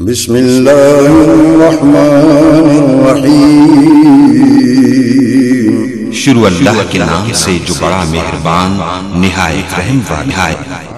बिस्मिल्लाहिर्रहमानिर्रहीम शुरू अल्लाह के नाम से जो बड़ा मेहरबान निहायत रहम वाला है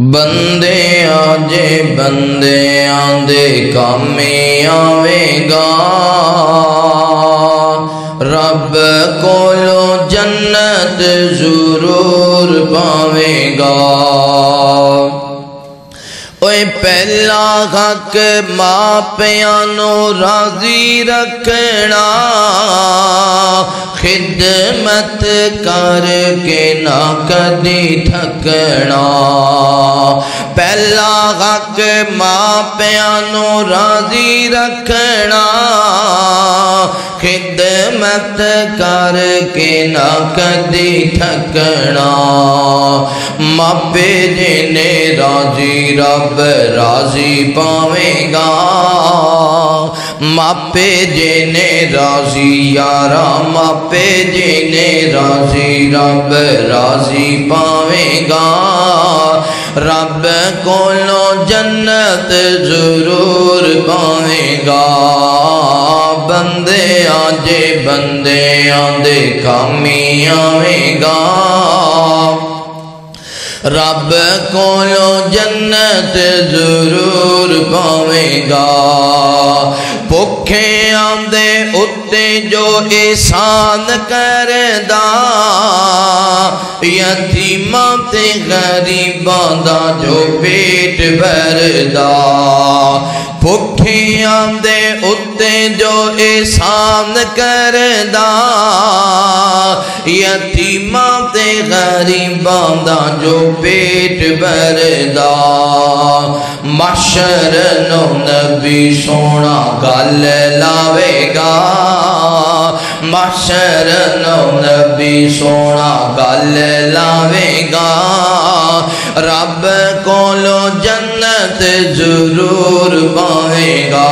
बंदे आजे, बंदे आंदे, कामे आवेगा। रब कोलो जन्नत ज़रूर पावेगा। ओए पहला हक मापियानों राज़ी रखना। खिदमत करके ना कदी थकना। पहला हक माँ प्यानो राज़ी रखना खिदमत करके ना कदी थकना मापे जिने राज़ी रब राज़ी पावेगा मापे जिने राज़ी यारा मापे जिने राज़ी रब राज़ी पावेगा रब को लो जन्नत ज़रूर पाएगा। बंदे आजे बंदे आंदे खामी आएगा रब को जन्नत ज़रूर पवेगा। भुखे आंदे उत्ते जो एहसान करदा, यतीमा ते गरीबा जो पेट भरदा। भुखे आंदे उत्ते जो एहसान करदा, यतीमा ते गरीबां जो पेट भरदा। मशर नो नबी सोना गल लावेगा। मशर नो नबी सोना गल लावेगा। रब कोलो जन्नत ज़रूर पाएगा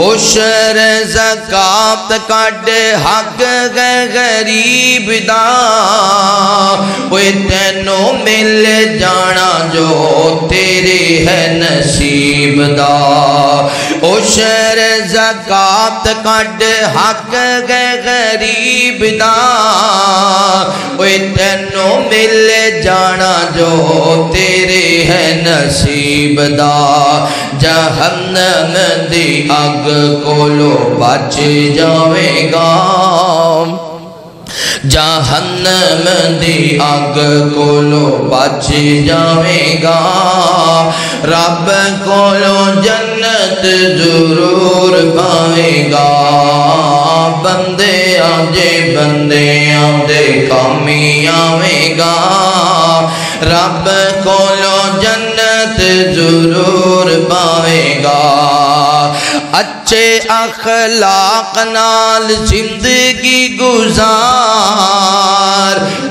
उशर जकात कट हक गरीब दा। ओए तेनों मिल जाना जो तेरे है नसीब दा ओ जकात कट हक गए गरीब दा ओए तेनों मिल जाना जो तेरे है नसीब दा जहन्नम दी अग कोलो बच जावेगा जहन्नम दी अग कोलो बच जावेगा रब कोलो जन्नत ज़रूर पाएगा। बंदे आजे, बंदे आदे कमी आवेगा रब कोलो जन्नत ज़रूर पाएगा। अच्छे अखलाक नाल ज़िंदगी गुजार।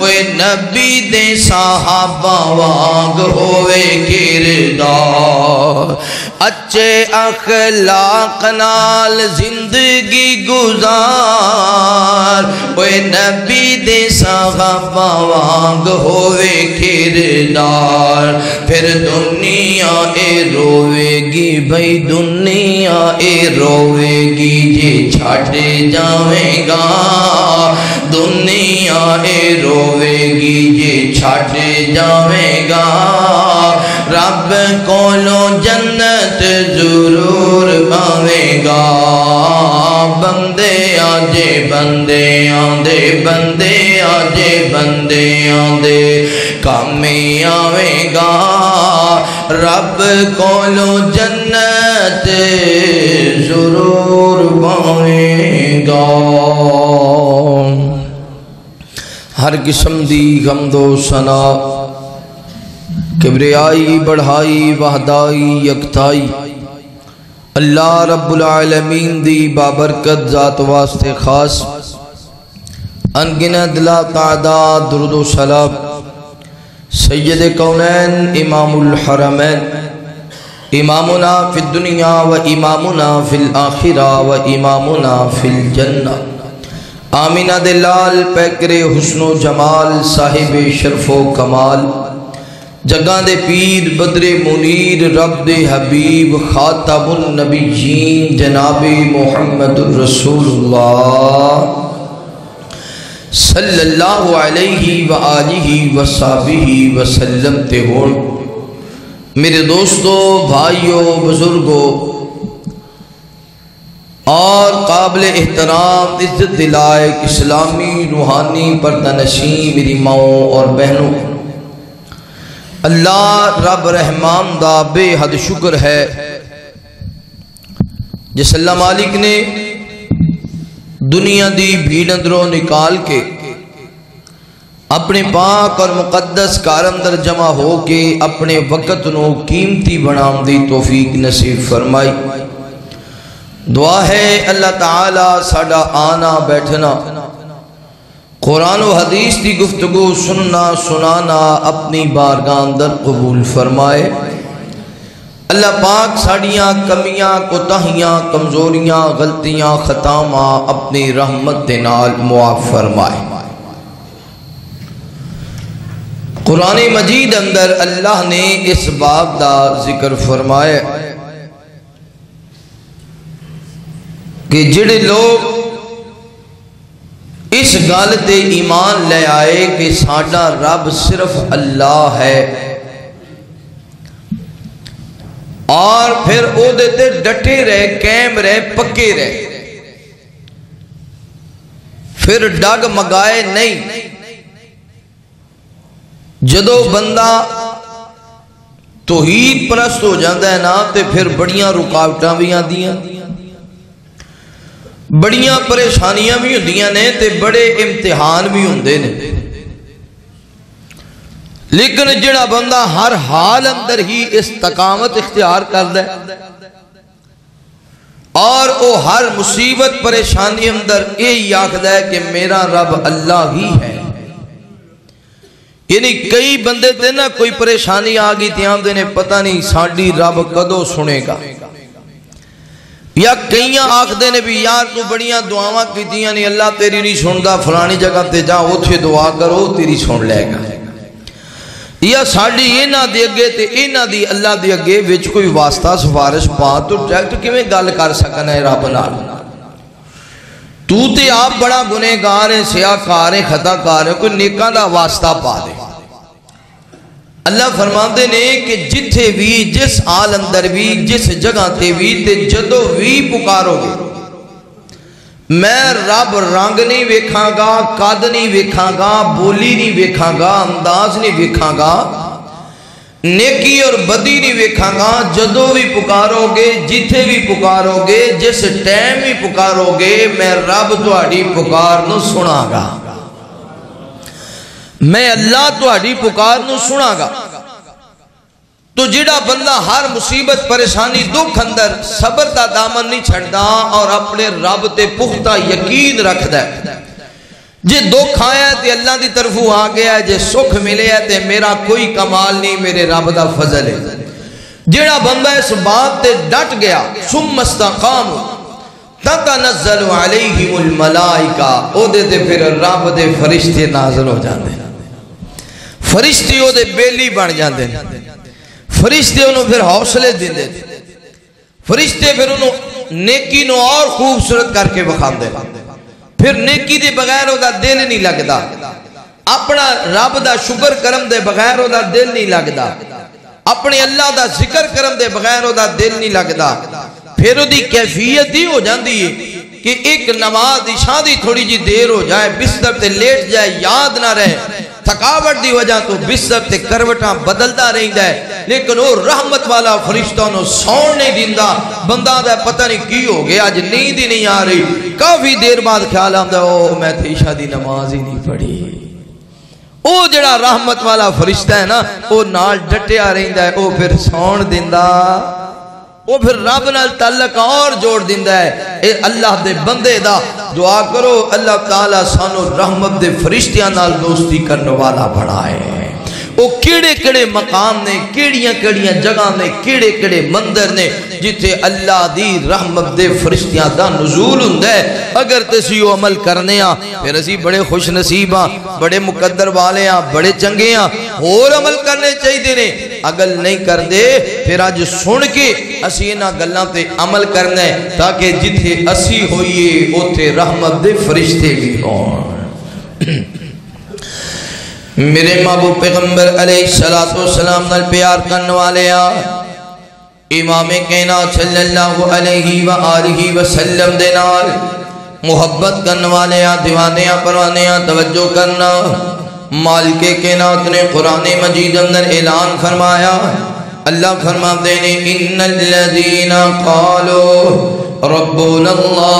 वे नबी दे साहबा वांग होवे किरदार। अच्छे अखलाक नाल ज़िंदगी गुजार। वे नबी दे साहबा वांग होवे किरदार। फिर दुनिया ए रोवेगी, भाई दुनिया ए रोवेगी जे छड़ जावेगा। दुनिया ए रोवेगी जे छड़ जावेगा। रब कोलो जन्नत ज़रूर पावेगा बंदे आजे, बंदे आंदे, बंदे आजे, बंदे आंदे। कामे आवेगा। रब कोलो जन्नत, ज़रूर पावेगा हर किस्म दी गमदो सना, किबरियाई, बढ़ाई, वहदाई, यकताई। अल्लाह रब्बुल आलमीन दी बाबरकत ज़ात वास्ते ख़ास। अनगिनत ला तादाद, दुरुद सलाम। सैयद कौनैन इमामुल हरमैन। इमामुना फिल दुनिया व इमामुना फिल आखिरा व इमामुना फिल जन्ना। आमीना दे लाल पैकरे हुस्नो जमाल साहिब शरफो कमाल। जगह दे पीर बदरे मुनीर रब दे हबीब खातमुन नबी जीन जनाबे मोहम्मद रसूलुल्लाह। सल्लल्लाहु अलैहि व आलिहि व साबिही वसल्लम ते होण मेरे दोस्तों, भाइयों, बुज़ुर्गों, और काबिल एहतराम, इज़्ज़त दिलायक इस्लामी रूहानी पर्दनशी मेरी माओ और बहनों। अल्लाह रब रहमान दा बेहद शुक्र है, जिस मालिक ने दुनिया दी भीड़ अंदरों निकाल के अपने पाक और मुकद्दस कार अंदर जमा हो के अपने वक़्त कीमती बनाने दी तोफीक नसीब फरमाई। दुआ है, अल्लाह ताला साडा आना बैठना। कुरान हदीस की गुफ्तगु सुनना सुनाना अपनी बारगाह अंदर कबूल फरमाए। अल्लाह पाक साड़ियाँ, कमियाँ, कोताहियाँ, कमजोरियाँ, गलतियाँ खतावा अपनी रहमत के नाल मुआफ फरमाए। कुरान मजीद अंदर अल्लाह ने इस बाब का ज़िक्र फरमाया कि जिड़े लोग इस गल ईमान ले आए कि साडा रब सिर्फ़ अल्लाह है और फिर ओदे डटे रहे, कैम रहे, पक्के रहे। फिर डग मगाए नहीं। जदो बंदा तोहीद परस्त हो जाता है ना तो फिर बड़िया रुकावट भी आदि बड़िया परेशानियाँ भी होंगे ने बड़े इम्तिहान भी होंगे ने। लेकिन जड़ा बंदा हर हाल अंदर ही इस्तकामत इख्तियार कर और वो हर मुसीबत परेशानी अंदर यही आखद है कि मेरा रब अल्लाह ही है। यानी कई बंदे ते ना कोई परेशानी आ गई तो आते ने, पता नहीं साड़ी रब कदों सुनेगा। या कई आखते ने भी, यार तू बड़िया दुआव की अल्लाह तेरी नहीं सुनता फलानी जगह ते जा उ दुआ करो, तेरी सुन लेगा। या साड़ी इन्हों के अगे तो इन्हों की अल्लाह के अगे विच कोई वास्ता, सिफारिश पा तो डायरेक्ट किमें गल कर सकना है रब न तू तो आप बड़ा गुनेगार है सियाकार है, खताकार है, कोई नेका का वास्ता पा दे। अल्लाह फरमाते ने कि जिथे भी जिस आल अंदर भी जिस जगह ते भी ते जदों भी पुकारोगे मैं रब रंग नहीं वेखागा, कद नहीं वेखागा, बोली नहीं वेखागा, अंदाज नहीं वेखागा, नेकी और बदी नहीं वेखागा। जदों भी पुकारोगे, जिथे भी पुकारोगे, जिस टाइम भी पुकारोगे, मैं रब थोड़ी पुकार सुनागा मैं अल्लाह थोड़ी पुकार सुनागा तो जिड़ा बंदा हर मुसीबत, परेशानी, दुख अंदर सबर का दामन नहीं छड़ता और अपने रब से पुख्ता यकीन रखद जे दुख आया तो अल्लाह की तरफों आ गया जे सुख मिले तो मेरा कोई कमाल नहीं, मेरे रब का फजल है। जेड़ा बंदा इस बात से डट गया सुम ते दे फरिश्ते नाज़िल हो जाते फरिश्ते बेली बन जाते फरिश्ते फिर हौसले देंदे फरिश्ते फिर नेकी नो और खूबसूरत करके विखाते फिर नेकी के बगैर दिल नहीं लगता अपना रब का शुक्र करम दे बगैर दिल नहीं लगता अपने अल्लाह का ज़िक्र करम दे बगैर दिल नहीं लगता फिर ओदी कैफियत ही हो जाती है कि एक नमाज़ इशा की थोड़ी जी देर हो जाए, बिस्तर से लेट जाए, याद ना रहे। थकावट की वजह तो बिस्तर से करवटा बदलता रहता है। लेकिन वो रहमत वाला फरिश्ता सौन नहीं दिता बंदा पता नहीं की हो गया अज नींद ही नहीं आ रही। काफ़ी देर बाद ख्याल आता ओ मैं तो ईशा की नमाज़ ही नहीं पढ़ी। वो जड़ा रहमत वाला फरिश्ता है ना वो नाल डटिया रहा है वो फिर वो फिर रब न तलक और जोड़ दिता है। ये अल्लाह के बंदे का दुआ करो, अल्लाह तला सानू रहमत फरिश्तिया दोस्ती करने वाला केड़े केड़े मकाम ने, केड़िया केड़िया जगह ने, केड़े केड़े मंदिर ने, जिथे अल्लाह दी रहमत दे फरिश्तियाँ दा नजूल है। अगर वो अमल करने फिर असी बड़े खुश नसीब हाँ बड़े मुकद्दर वाले हाँ बड़े चंगे हाँ होर अमल करने चाहिए ने। अगल नहीं करते फिर अज सुन के असी इन्होंने गलों ते अमल करना है, ताकि जिथे असी रहमत दे फरिश्ते भी हों मेरे महबूब पैगंबर सलाम नाल प्यार करने वाले इमाम कहना सल्लल्लाहु दे नाल करने वाले दीवाने परवाने तवज्जो करना। मालिक के नात ने कुरान मजीद अंदर ऐलान फरमाया, अल्लाह फरमाते ने इन्नल्लज़ीना क़ालू रब्बुनल्लाह।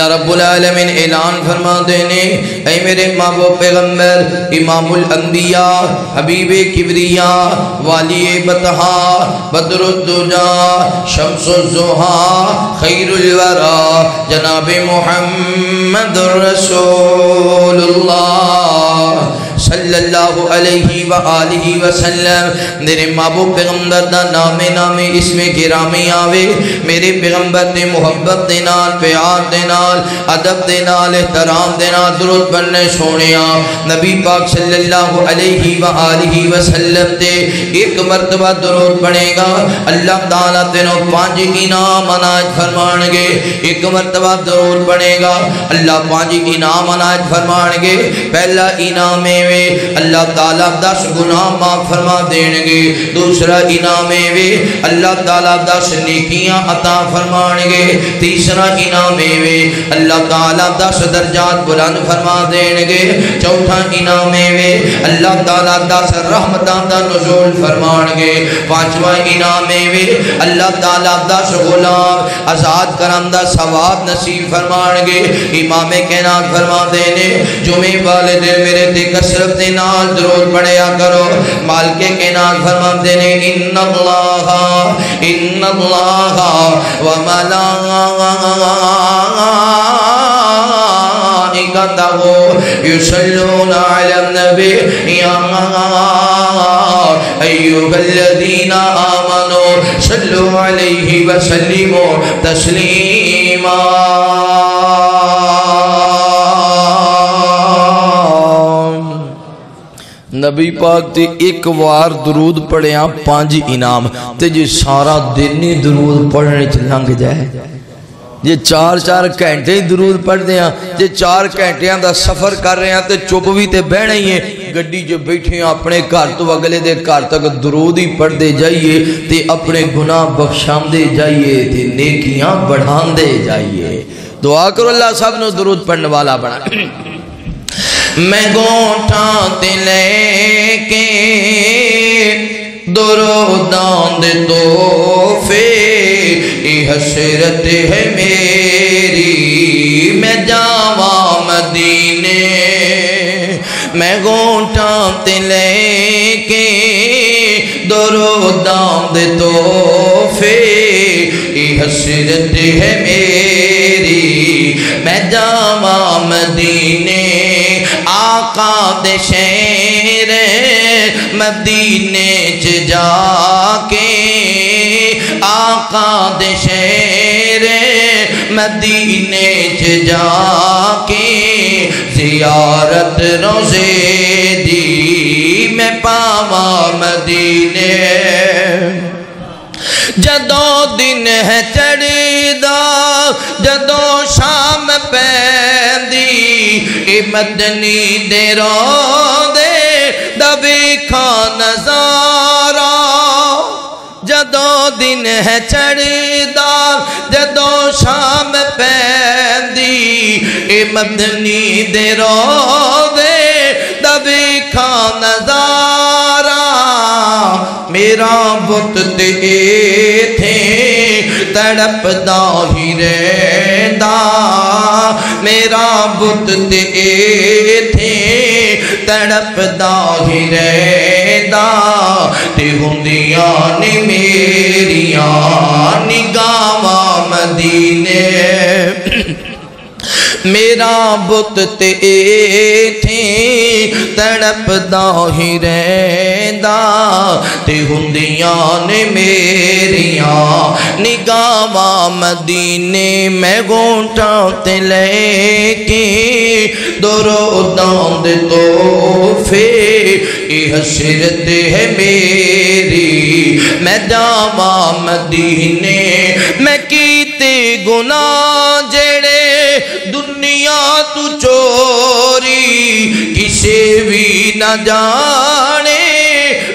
अल्लाह रब्बुल आलमीन ऐलान फरमा देने ऐ मेरे महबूब पैगंबर इमामुल अंबिया, हबीब किबरिया, वाली बतहा, बदरुद्दुजा, शम्सुज़्ज़ुहा, खैरुल वरा, जनाब मुहम्मद रसूलुल्लाह। सल्लल्लाहु अलैहि व आलिहि मेरे पैगंबर दा नामे नामे गिरामी आवे। मेरे पैगंबर दे नाल, प्यार दे नाल, अदब दे नाल, एहतराम दे नाल सोनिया नबी पाक सल्लल्लाहु अलैहि व आलिहि ते एक मर्तबा दुरूद पढ़ेगा अल्लाह ताला तेनों पाँच इनाम अनाज फरमाणगे एक मर्तबा अल्लाह पाँच इनाम पहला इनाम है वे अल्लाह ताला दस गुनाह माफ़ फरमा देंगे दूसरा इनाम वे अल्लाह ताला दस नेकियाँ अता फरमाएँगे तीसरा इनाम वे अल्लाह ताला दस दर्जात बुलंद फरमा देंगे चौथा इनाम वे अल्लाह ताला दस रहमत का नजूल फरमाएँगे पांचवा इनाम वे अल्लाह ताला दस गुलाम आज़ाद करम का सवाब नसीब फरमाएँगे इमामे कहना फरमा देने जुमे वाले दिन मेरे ते कसरत कसरत के नाल दरूद पढ़िया करो। मालके के नाल फरमाते ने, इन्नल्लाह इन्नल्लाह व मलाइकतहु युसल्लूना अलन नबी, या अय्युहल्लज़ीना आमनू तस्लीमा। नबी पाक ते एक बार दरूद पढ़िया, पाँच इनाम। ते जे सारा दिन ही दरूद पढ़ने च लंघ जाए। जे चार चार घंटे दरूद पढ़ते हैं जे चार घंटिया का सफ़र कर रहे हैं तो चुप भी तो बहना ही है। गड्डी च बैठे अपने घर तो अगले दे घर तक दरूद ही पढ़ते जाइए, ते अपने गुनाह बख्शाते जाइए, ते नेकियाँ बढ़ाते जाइए। दुआ करो, अल्लाह सब दरूद पढ़ने वाला बना। मैं गोठा ते लेके दुरुदांद तोहफे हसरत है मेरी। मैं जावा मदीने, मैं गोटा ते लेके दरो दाम दे तोहफे हसरत है मेरी। मैं जावा मदीने दे शेर मदीने च जाके आका दे शेर मदीने च जाके जियारत रोज़े दी मैं पावा मदीने। जदों दिन है चढ़दा जदों मदनी दे रो दे दबी खा नज़ारा। जदों दिन है चढ़दा जदों शाम पैंदी, ए मदनी दे रोदे, दबी खा नज़ारा। मेरा बुत ते थे, तड़पदा ही रहंदा। मेरा बुत ते थे, तड़पदा ही रहंदा। ते हुंदियाँ ने मेरियाँ निगावां मदीने। मेरा बुत ते थे तड़पदा ही रहंदा ते हुंदियाँ ने मेरियाँ। निगावां मदीने मैं गोटा ते लेके, दोरो दांद तोहफे ए हसरत है मेरी। मैं जावा मदीने, मैं कीते गुनाह न जाने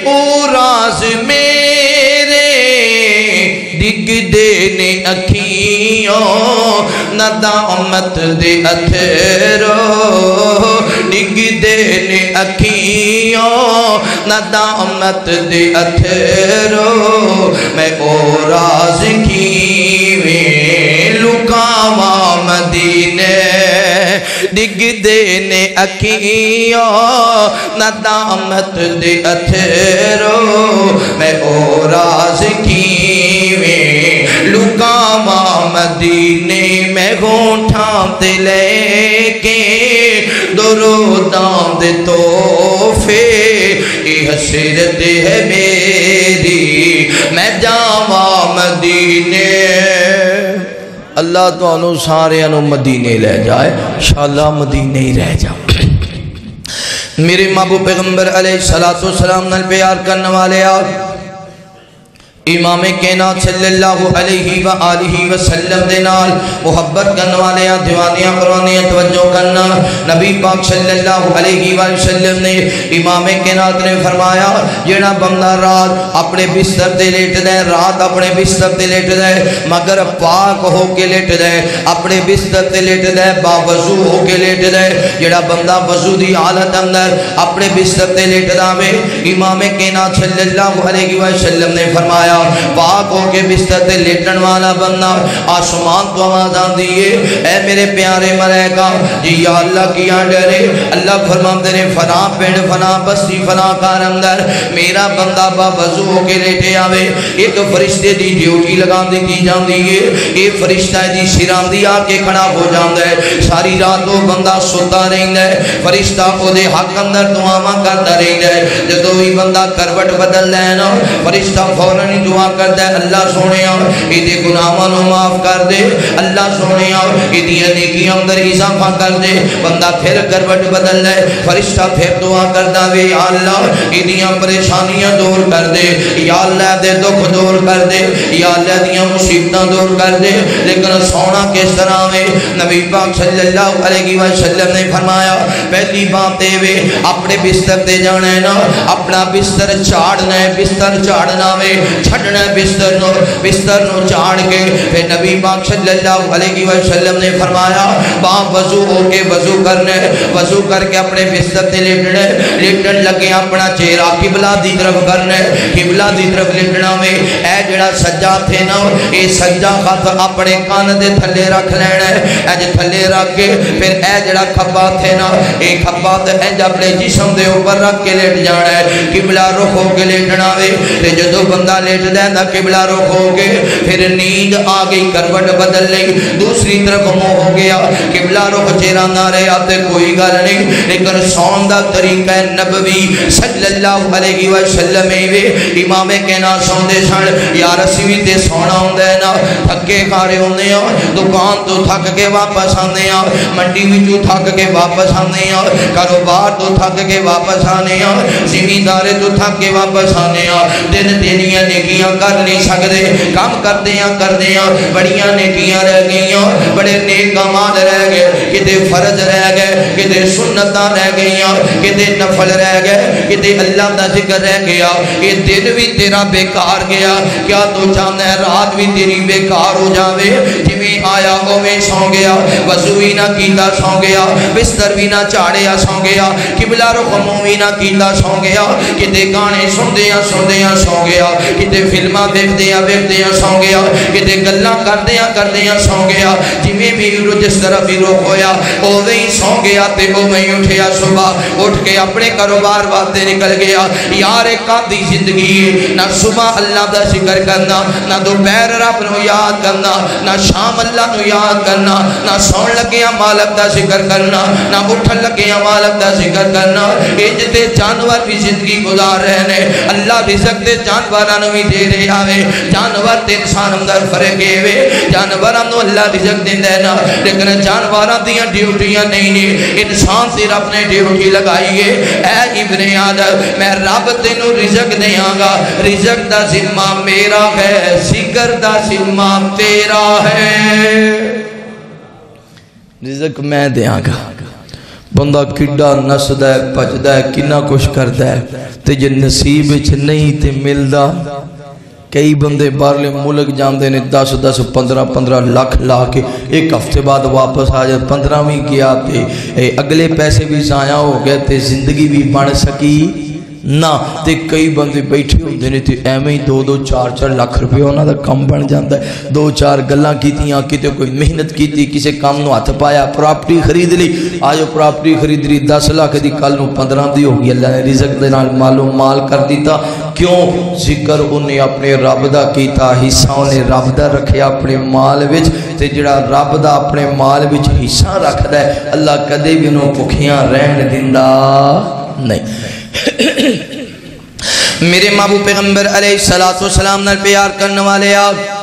ओ राज मेरे डिगदे ने अखियों नदामत दे अथरो डिगदे ने अखियों नदामत दे अथरो मैं ओ राज की में लुकावा मदीने डिगदे ने अखियों नदामत दे अथरो। मैं ओ राज की में लुकावा मदीने मैं गोठा ते लेके दोरो दांद तोहफे हसरत है मेरी। मैं जावा मदीने अल्लाह तो सारे मदीने लै जाए शाला मदीने ही रह जाओ मेरे माबू पैगंबर अले सलातो सलाम प्यार करने वाले यार इमाम कैनात सल्लल्लाहु अलैहि व आलिहि वसल्लम दे नाल मोहब्बत करने वाले दीवानियाँ करवाने तवज्जो करना। नबी पाक सल्लल्लाहु अलैहि वसल्लम ने इमाम कैनात ने फरमाया, जेड़ा बंदा रात अपने बिस्तर ते लेटदा है, रात अपने बिस्तर ते लेटदा है, मगर पाक होके लेटदा है, अपने बिस्तर ते लेटदा है, बावजू होके लेटदा है, जेड़ा बंदा वज़ू दी हालत अंदर अपने बिस्तर ते लेटदा वे इमाम कैनात सल्लल्लाहु अलैहि वसल्लम ने फरमाया पाक होके बिस्तर ते लेटन वाला बंदा आसमान तो आवाज़ आती है ऐ मेरे प्यारे मलेका जी या अल्लाह किया डरे अल्लाह फरमाते ने फना पिंड फना बस्ती फना कार अंदर मेरा बंदा बावजू होके लेटे आवे एक फरिश्ते दी ड्यूटी लगा दी जाती है ये फरिश्ता दी सिरांदी आके खड़ा हो जाता है सारी रात वो बंदा सुता रहिंदा है फरिश्ता ओदे हक अंदर दुआवां करता रहिंदा है जदों भी बंदा करवट बदल लेना फरिश्ता फ़ौरन ही दुआ करता है, अल्लाह सोने ये गुनाहों माफ़ कर दे, अल्लाह सोने नेकियाँ अंदर इजाफा कर दे, बंदा फिर करवट बदल ले, फरिश्ता फिर दुआ करता वे अल्लाह इदियाँ परेशानियाँ दूर कर दे, या अल्लाह दे दुख दूर कर दे, या अल्लाह दियाँ मुसीबतां दूर कर दे, लेकिन सोना किस तरह वे नबी पाक सल्लल्लाहु अलैहि वसल्लम ने फरमाया, पहली बात वे, अपने बिस्तर ते जाना है ना, अपना बिस्तर झाड़ना है, बिस्तर झाड़ना वे बिस्तर नो बिस्तर नो के फिर नबी पाक सल्लल्लाहु अलैहि वसल्लम ने फरमाया, बाप वज़ू होके वज़ू करना, वज़ू करके अपने बिस्तर लेटने, लेटन लगे अपना चेहरा किबला दी तरफ़ करना, किबला दी तरफ़ लेटना वे ए सज्जा थे ना ये सज्जा हथ अपने कान दे थल्ले रख लेना है अज थल्ले रख के, फिर ए जड़ा खब्बा थे ना ये खब्बा तो इंज अपने जिसम के ऊपर रख के लेट जाना है किबला रुख हो के लेटना वे तो जो बंदा लेटदा है ना किबला रुख हो के फिर नींद आ गई, करवट बदल ली दूसरी तरफ़ मुँह हो गया, किबला रुख चेहरा ना रहा तो कोई गल नहीं। लेकिन सौन का तरीका नबवी, सल्लल्लाहु अलैहि वसल्लम इमामे कहना सौंदे सन यार असी भी ते सोना होंगे ना थके खारे होंगे दुकान तो थक के वापस आने मंडी विचू थक के वापस आने कारोबार तो थक के वापस आने जिमीदारे तो थक के वापस आने दिन तेरिया नेकियाँ कर नहीं सकते काम करते करते बड़िया नेकिया रह गई बड़े नेक माल रह गए कि फ़र्ज़ रह गए कि सुन्नत रह गई कि नफल रह गए कि अल्लाह का ज़िक्र रह गया ये दिन भी तेरा बेकार गया क्या तू चाहता है रात भी तेरी बेकार हो जाए जिमें आया उमें सौ गया वज़ू भी ना कीता सौ गया बिस्तर भी ना झाड़िया सौ गया किबला रुख भी ना कीता सौ गया किते गाने सुनदिया सुनदिया सौ गया किते फिल्मा देखदिया देखदिया सौ गया किते गल्ला करदिया करदिया सौ गया जिमें भी जिस तरह भी रुख होया उवें ही सौ गया ते उवें उठिया सुबह उठ के अपने कारोबार वास्ते निकल गया यार एक आधी ज़िंदगी ना सुबह अल्लाह का ज़िक्र करना, ना दोपहर रब न याद करना, ना शाम अल्लाह याद करना, ना सौन लगे मालक का ज़िक्र करना, ना उठन लगे मालक का ज़िक्र करना। इंज ते जानवर भी ज़िंदगी गुजार रहे ने, अल्लाह रिजक ते जानवरों भी दे रहे आवे। जानवर ते इंसान अंदर फ़र्क है जानवरों अल्लाह रिजक देंदा है ना, लेकिन जानवरों दी ड्यूटियाँ नहीं ने, इंसान सिर अपने ड्यूटी लगाई है। ऐ इब्ने आदम, मैं रब तेनू रिजक देंगा रिजक का जिम्मा मेरा है ज़िक्र का जिम्मा तेरा है। रिजक मैं देंगा बंदा किड्डा नसदा है भजदा है, किन्ना कुछ करता है तो जे नसीब नहीं तो मिलता कई बंदे बाहरले मुल्क जाते ने, दस दस, पंद्रह पंद्रह लख ला के एक हफ़्ते बाद वापस आ जाए पंद्रह भी गया अगले पैसे भी जाया हो गए तो ज़िंदगी भी बन सकी। ना तो कई बंदे बैठे होंगे ने एवं ही दो दो चार चार लख रुपये उन्होंने कम बन जाता है। दो चार गल् की कितने कोई मेहनत की किसी काम में हथ पाया, प्रॉपर्टी खरीद ली, आज प्रॉपर्टी खरीद ली, दस लख की कल पंद्रह की होगी अल्लाह ने रिजक के मालो कर दिता क्यों? ज़िक्र उन्हें अपने रब का किया हिस्सा उन्हें रब का रखे अपने माल तो जरा रब का अपने माल हिस्सा रखता है, अल्लाह कदे भी उन्होंने भुखिया रहन दिता नहीं। मेरे माबू पैगंबर सलाम प्यार करने वाले आप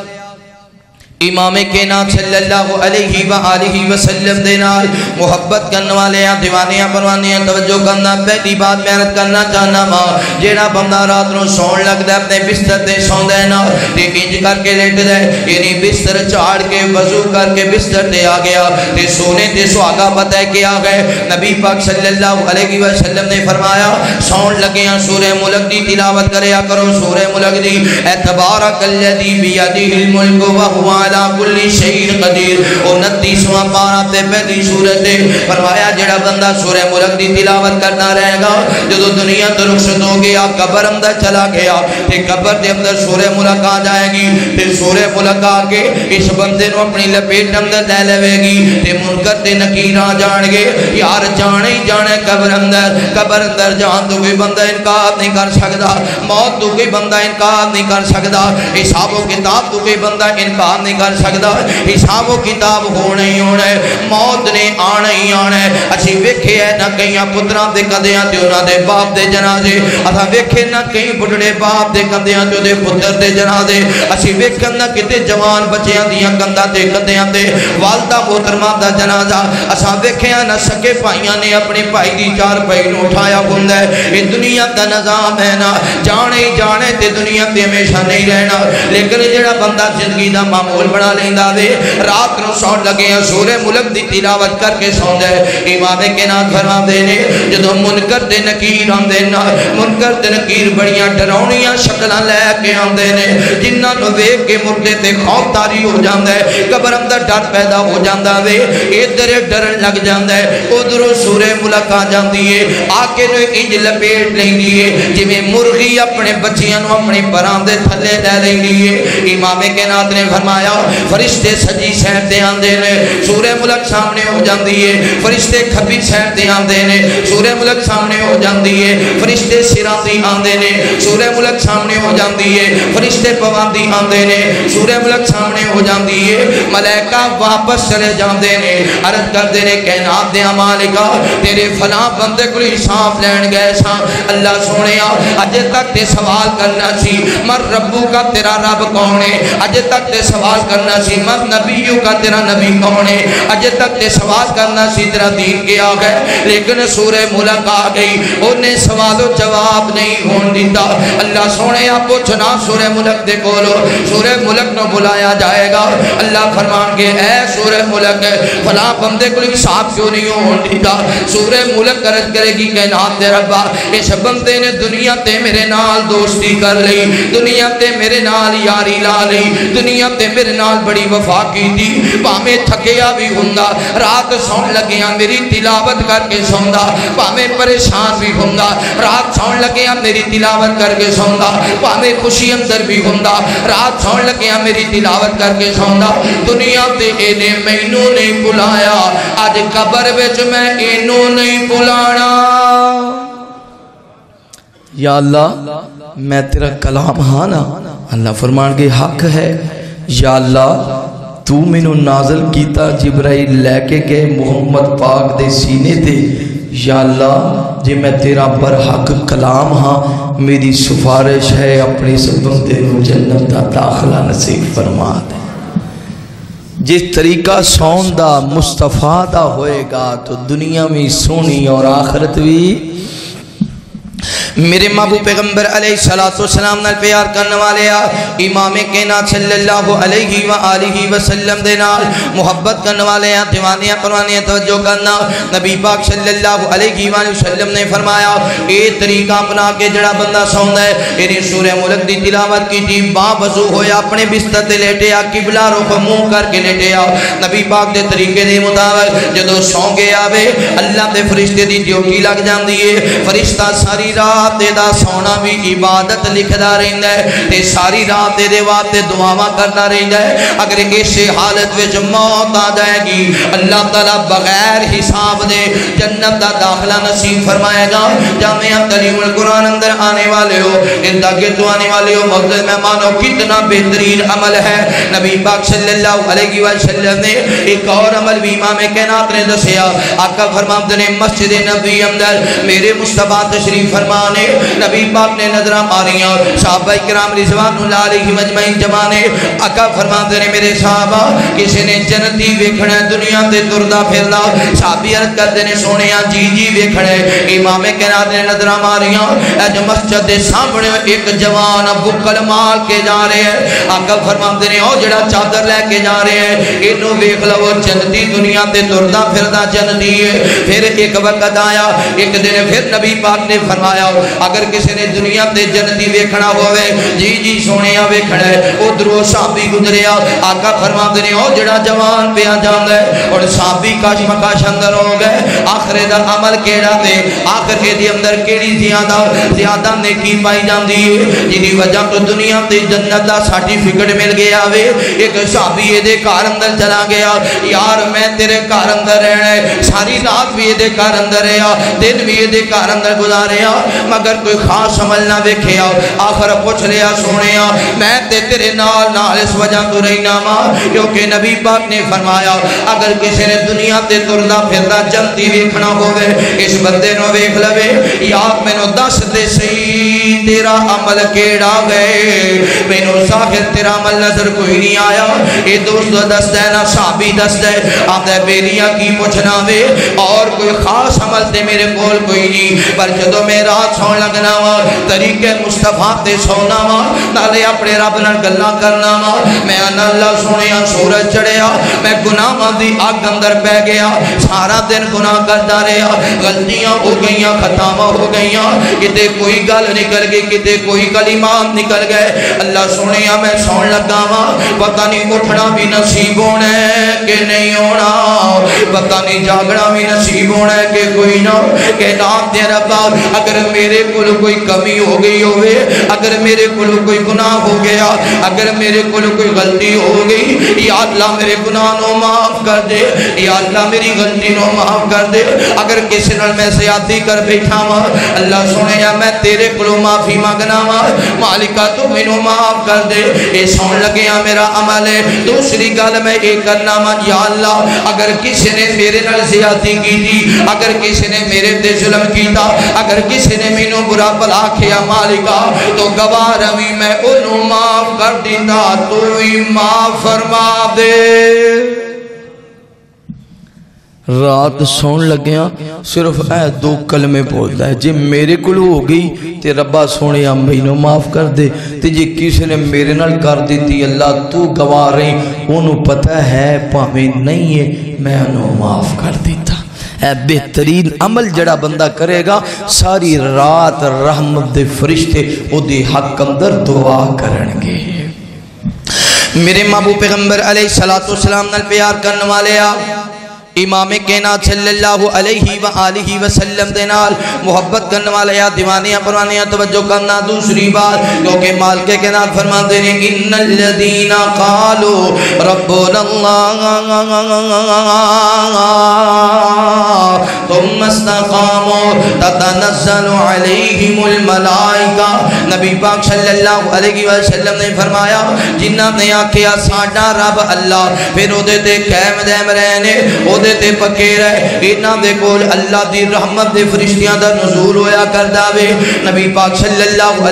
इमाम के नाम सल्लल्लाहु अलैहि व आलिहि वसल्लम दे नाल मोहब्बत करने वाले आ दीवाने परवाने तवज्जो करना, पहली बात मेहनत करना चाहना वा जेड़ा बंदा रात नु सौन लगदा, अपने बिस्तर ते सौंदा ना ते इंज करके लेटदा है, यानी बिस्तर झाड़ के, वज़ू करके बिस्तर ते आ गया, ते सोने ते सुहागा पता है क्या है नबी पाक सल्लल्लाहु अलैहि वसल्लम ने फरमाया सौन लगे सूरह मुल्क दी तिलावत करया करो, सूरह मुल्क दी ए तबारकल्लज़ी बियदिहिल मुल्क व हुवा अला कुल्ली शहीद कदीर। 29वां पारा ते पहली सूरत है फरमाया, जेड़ा बंदा सूरह मुल्क दी तिलावत करना रहेगा जो दुनिया तो रुखसत हो गया, कब्र अंदर चला गया, ते कब्र के अंदर सूरह मुल्क आ जाएगी, फिर सूरह मुल्क आके इस बंदे नु अपनी लपेट अंदर ले लेवेगी, ते मुनकर ते नकीर आ जाणगे, यार जाने ही जाने कब्र अंदर। कब्र अंदर जान तो कोई बंदा इनकार नहीं कर सकता मौत तो कोई बंदा इनकार नहीं कर सकता हिसाबो किताब तो कोई बंदा इनकार नहीं कर सकता हिसाबो किताब होना ही होना है मौत ने आना ही आना है असं वेखे है ना कई पुत्रा के कंधिया से उन्होंने बाप के जनाजे असा वेखे ना कई बुढ़े बाप के कंधिया से पुत्र के जनाजे असं वेखन ना कि जवान बच्चों दंदा के कंधिया से वालदा मोहतरमा का जनाजा असा वेख्या ना सके भाइयों ने अपने भाई की चार भाई को उठाया होंगे ये दुनिया का निज़ाम है ना जाने ही जाने ते दुनिया ते हमेशा नहीं रहना लेकिन जो बंदा ज़िंदगी का मामूल बना लेंदा वे रात नु सौण लगे हैं सूरे मुल्क दी तिलावत करके सोंदे। इमामे के ना फरमांदे ने, जदों मुनकर ते नकीर आंदे ना, मुनकर ते नकीर बढ़िया डरावनियाँ शक्लां लेके आंदे ने। जिन्ना नु देख के मुर्दे ते खौफदारी हो जांदा है कब्र अंदर डर पैदा हो जांदा वे। इधर डरन लग जांदा है उधरों सूरे मुल्क आ जांदी है आके नु इंज लपेट लेंदी है जिवे मुर्गी अपने बच्चियाँ नु अपने परां दे थल्ले लै लेंदी है इमामे के नात ने फरमाया फरिश्ते सजी सैन से आते हैं सूर्य मुलक सामने हो जाती है। फरिश्ते खबी सैन से आते हैं सूर्य मुलक सामने हो जाती है। फरिश्ते सिर की आते हैं सूर्य मुलक सामने हो जाती है। फरिश्ते पवादी आते हैं सूर्य मुलक सामने हो जाती है। मलैका वापस चले जाते हैं अर्ज़ करते ने, कहना दया मालिका, तेरे फला बंद को सांप लैन गए सा। अल्लाह सोने अजे तक सवाल करना सी, मर रबू का तेरा रब कौन है? अजे तक सवाल करना सी मर नबीयू का तेरा नबी कौन है? अजय तक ते सवाल करना सी, तेरा दीन क्या है? लेकिन सूरे मुलक आ गई उन्हें सवालो जवाब नहीं होने दिता। अल्लाह सोने पूछना सूरे मुलक दे कोलो। सूरे मुलक न बुलाया जाएगा। अल्लाह फरमान के, ऐ सूरे मुलक, फला बंदे को हिसाब क्यों नहीं होने दिता? सूरे मुलक करज करेगी कहनात दे रब्बा। इस बंदे ने दुनिया ते मेरे नाल दोस्ती कर ली, दुनिया ते मेरे नाल यारी ला ली, दुनिया ते मेरे बड़ी वफा की थी भावे थकिया भी हुंदा। रात सौन लगिया मेरी तिलावत करके सौंदा। भावे परेशान भी हुंदा। रात सौन लगिया मेरी तिलावत करके सौंदा। भावे खुशी अंदर भी हुंदा। रात सौन लगिया मेरी तिलावत करके सौंदा। दुनिया ते एने मैनू नहीं बुलाया अज कबर विच मैं इनू नहीं बुलाना या अल्लाह, मैं तेरा कलाम हाँ ना। अल्लाह फरमान के हक है। या तू मैनू नाजल किया जिब्राइल लैके गए मुहम्मद पाक दे सीने ते या जे मैं तेरा बरहक कलाम हाँ मेरी सिफारिश है अपने इस बंदे जन्नत का दाखला नसीब फरमा दे। जिस तरीका सौन का मुस्तफ़ा का होएगा तो दुनिया भी सोनी और आखरत भी मेरे महबूब पैगंबर सलाम नाल प्यार करने वाले आ, इमाम व आलिहि वसल्लम दे नाल मोहब्बत करने वाले आ, दीवानियाँ परवानियाँ तवज्जो करना नबी पाक वसल्लम ने फरमाया, ए तरीका अपना के जड़ा बंदा सौंदा है इन्हें सूरह मुल्क दी तिलावत की थी बावजू होया अपने बिस्तर ते लेटिया किबला रुख मुँह करके लेटे लेटिया नबी पाक दे तरीके दे मुताबिक जदों सौ गया वे अल्लाह दे फरिश्ते दी ड्यूटी लग जांदी है, फरिश्ता सारी रात रात दा सोना भी इबादत लिखता रहा है सारी रात वास्ते दुआव करता रहा है। अगर इस हालत में मौत आ जाएगी, अल्लाह तला बगैर हिसाब दे जन्नत का दाखला नसीब फरमाएगा। जामिया तलीमुल कुरान अंदर आने वाले हो इंदा के तो आने वाले हो मोहम्मद मेहमानो, कितना बेहतरीन अमल है। नबी पाक वसल्लम ने एक और अमल भी इमाम कायनात ने दसिया। आका फरमाते ने मस्जिद नबी अंदर मेरे मुस्तफ़ा तशरीफ़ फरमान ने नबी पाक ने नज़र मारिया साहबा कराम रिजवान मजमाइन जमाने अका फरमाते ने, मेरे साहबा, किसी ने जन्नती वेखना दुनिया ते तुरदा फिरदा, साहबी अर्ज़ करते ने सोने जी जी वेखना इमाम कहनात ने नज़र मारिया अज मस्जिद के सामने एक जवान बुकल मार के जा रहे हैं। आका फरमाते ने, ओ जड़ा चादर लैके जा रहे हैं इनू वेख लवो, जन्नती दुनिया ते तुरदा फिरदा जन्नती है। फिर एक वक्त आया, एक दिन फिर नबी पाक ने फरमाया अगर किसी ने दुनिया के जन्नती वेखना होवे, जी जी सोने वेखना है, उधरों साबी गुजरिया आका फरमाते ने, ओ जड़ा जवान पिया जाता है, और साबी कश मकाश अंदर हो गए, आखिर का अमल ते, आखिर के अंदर केड़ी ज़्यादा ज़्यादा नेकी पाई जाती है जिनी वजह तो दुनिया ते जन्नत का सर्टिफिकेट मिल गया वे, एक साबी ये घर अंदर चला गया, यार मैं तेरे घर अंदर रहना है, सारी रात भी ये घर अंदर रहा, दिन भी ये घर अंदर गुजारिया मगर कोई खास अमल ना वेखे आखिर पूछ लिया सोने मैं ते तेरे नाल नाल इस वजह तो रहना वा, क्योंकि नबी पाक ने फरमाया, अगर किसी ने दुनिया ते तुरदा फिरदा जल्दी वेखना होवे, इस बंदे नो वेख लवे। यार, मैनू दस दे सही, तेरा अमल केड़ा गए मैनू साहिर तेरा अमल नज़र कोई नहीं आया। ये दोस्त दस दे ना, साबी दस दे आंदा बेलियाँ की पूछना वे? और कोई खास अमल ते मेरे कोल कोई नहीं। पर जो मैं सौन लगना वा। तरीके मुस्तफ़ा ते सोना वा। नाले अपने रब नाल गल्ला करना वा। मैं अल्लाह सोने सूरज चढ़िया मैं गुनाहों दी अग अंदर बह गया। सारा दिन गुनाह करता रहा। गलतियाँ हो गई खतावा हो गई किते कोई गल निकल गई, किते कोई कलीमा निकल गए। अल्लाह सोने मैं सौन लगा वा। पता नहीं उठना भी नसीब होना है कि नहीं होना। पता नहीं जागना भी नसीब होना है कि कोई ना के नाम रब्बा, अगर मेरे को कोई कमी हो गई होवे, अगर मेरे को कोई गुनाह हो गया, अगर मेरे को कोई गलती हो गई, या अल्लाह मेरे गुनाह नो माफ़ कर दे, या अल्लाह मेरी गलती नो माफ़ कर दे, अगर किसी नाल मैं ज्यादती कर बैठा वा, अल्लाह सुने या मैं तेरे को माफ़ी मंगना वा, मालिका तू मैनू माफ़ कर दे। ये सुन लगे मेरा अमल है। दूसरी गल मैं ये करना वा, या अल्लाह, अगर किसी ने मेरे नाल ज्यादती की अगर किसी ने मेरे ते जुल्म किया अगर किसी ने मैनू बुरा भला आखिया मालिका तो गवाह रवि मैं ओनू माफ़ कर दिता तू ही माफ़ फरमा दे रात सौन लग्या सिर्फ़ ए दो कलमे बोलता है जे मेरे को हो गई तो रब्बा सोने मैनू माफ़ कर दे ते जे किसी ने मेरे नाल कर दी अल्लाह तू गवा रही ओनू पता है भावें नहीं है मैं उन्होंने माफ़ कर दिता बेहतरीन अमल जरा बंदा करेगा। सारी रात रहमत फरिश्ते हक अंदर दुआ कर मेरे महबूब पैगंबर अलैहि सलातो सलाम नाल प्यार करने वाले आ इमाम कैनात सल्लल्लाहु अलैहि व आलिहि वसल्लम दे नाल, मोहब्बत करने वाले या दीवानियाँ परवानियाँ तवज्जो करना दूसरी बात क्योंकि माल के कैनात फरमाते ने इन्नल लदीना कालू तुम इस्तकामू ततनज़्ज़लु अलैहिमुल मलाइका। नबी पाक सल्लल्लाहु अलैहि वसल्लम ने फरमाया जिन्ना ने आखिया, साडा रब अल्लाह, फिर ओदे ते कायम रहने रोज़े ते पक्के रहे। इन्हों के अल्लाह की रहमत के फरिश्तिया का नजूर होया करता वे। नबी पाक सल्लल्लाहु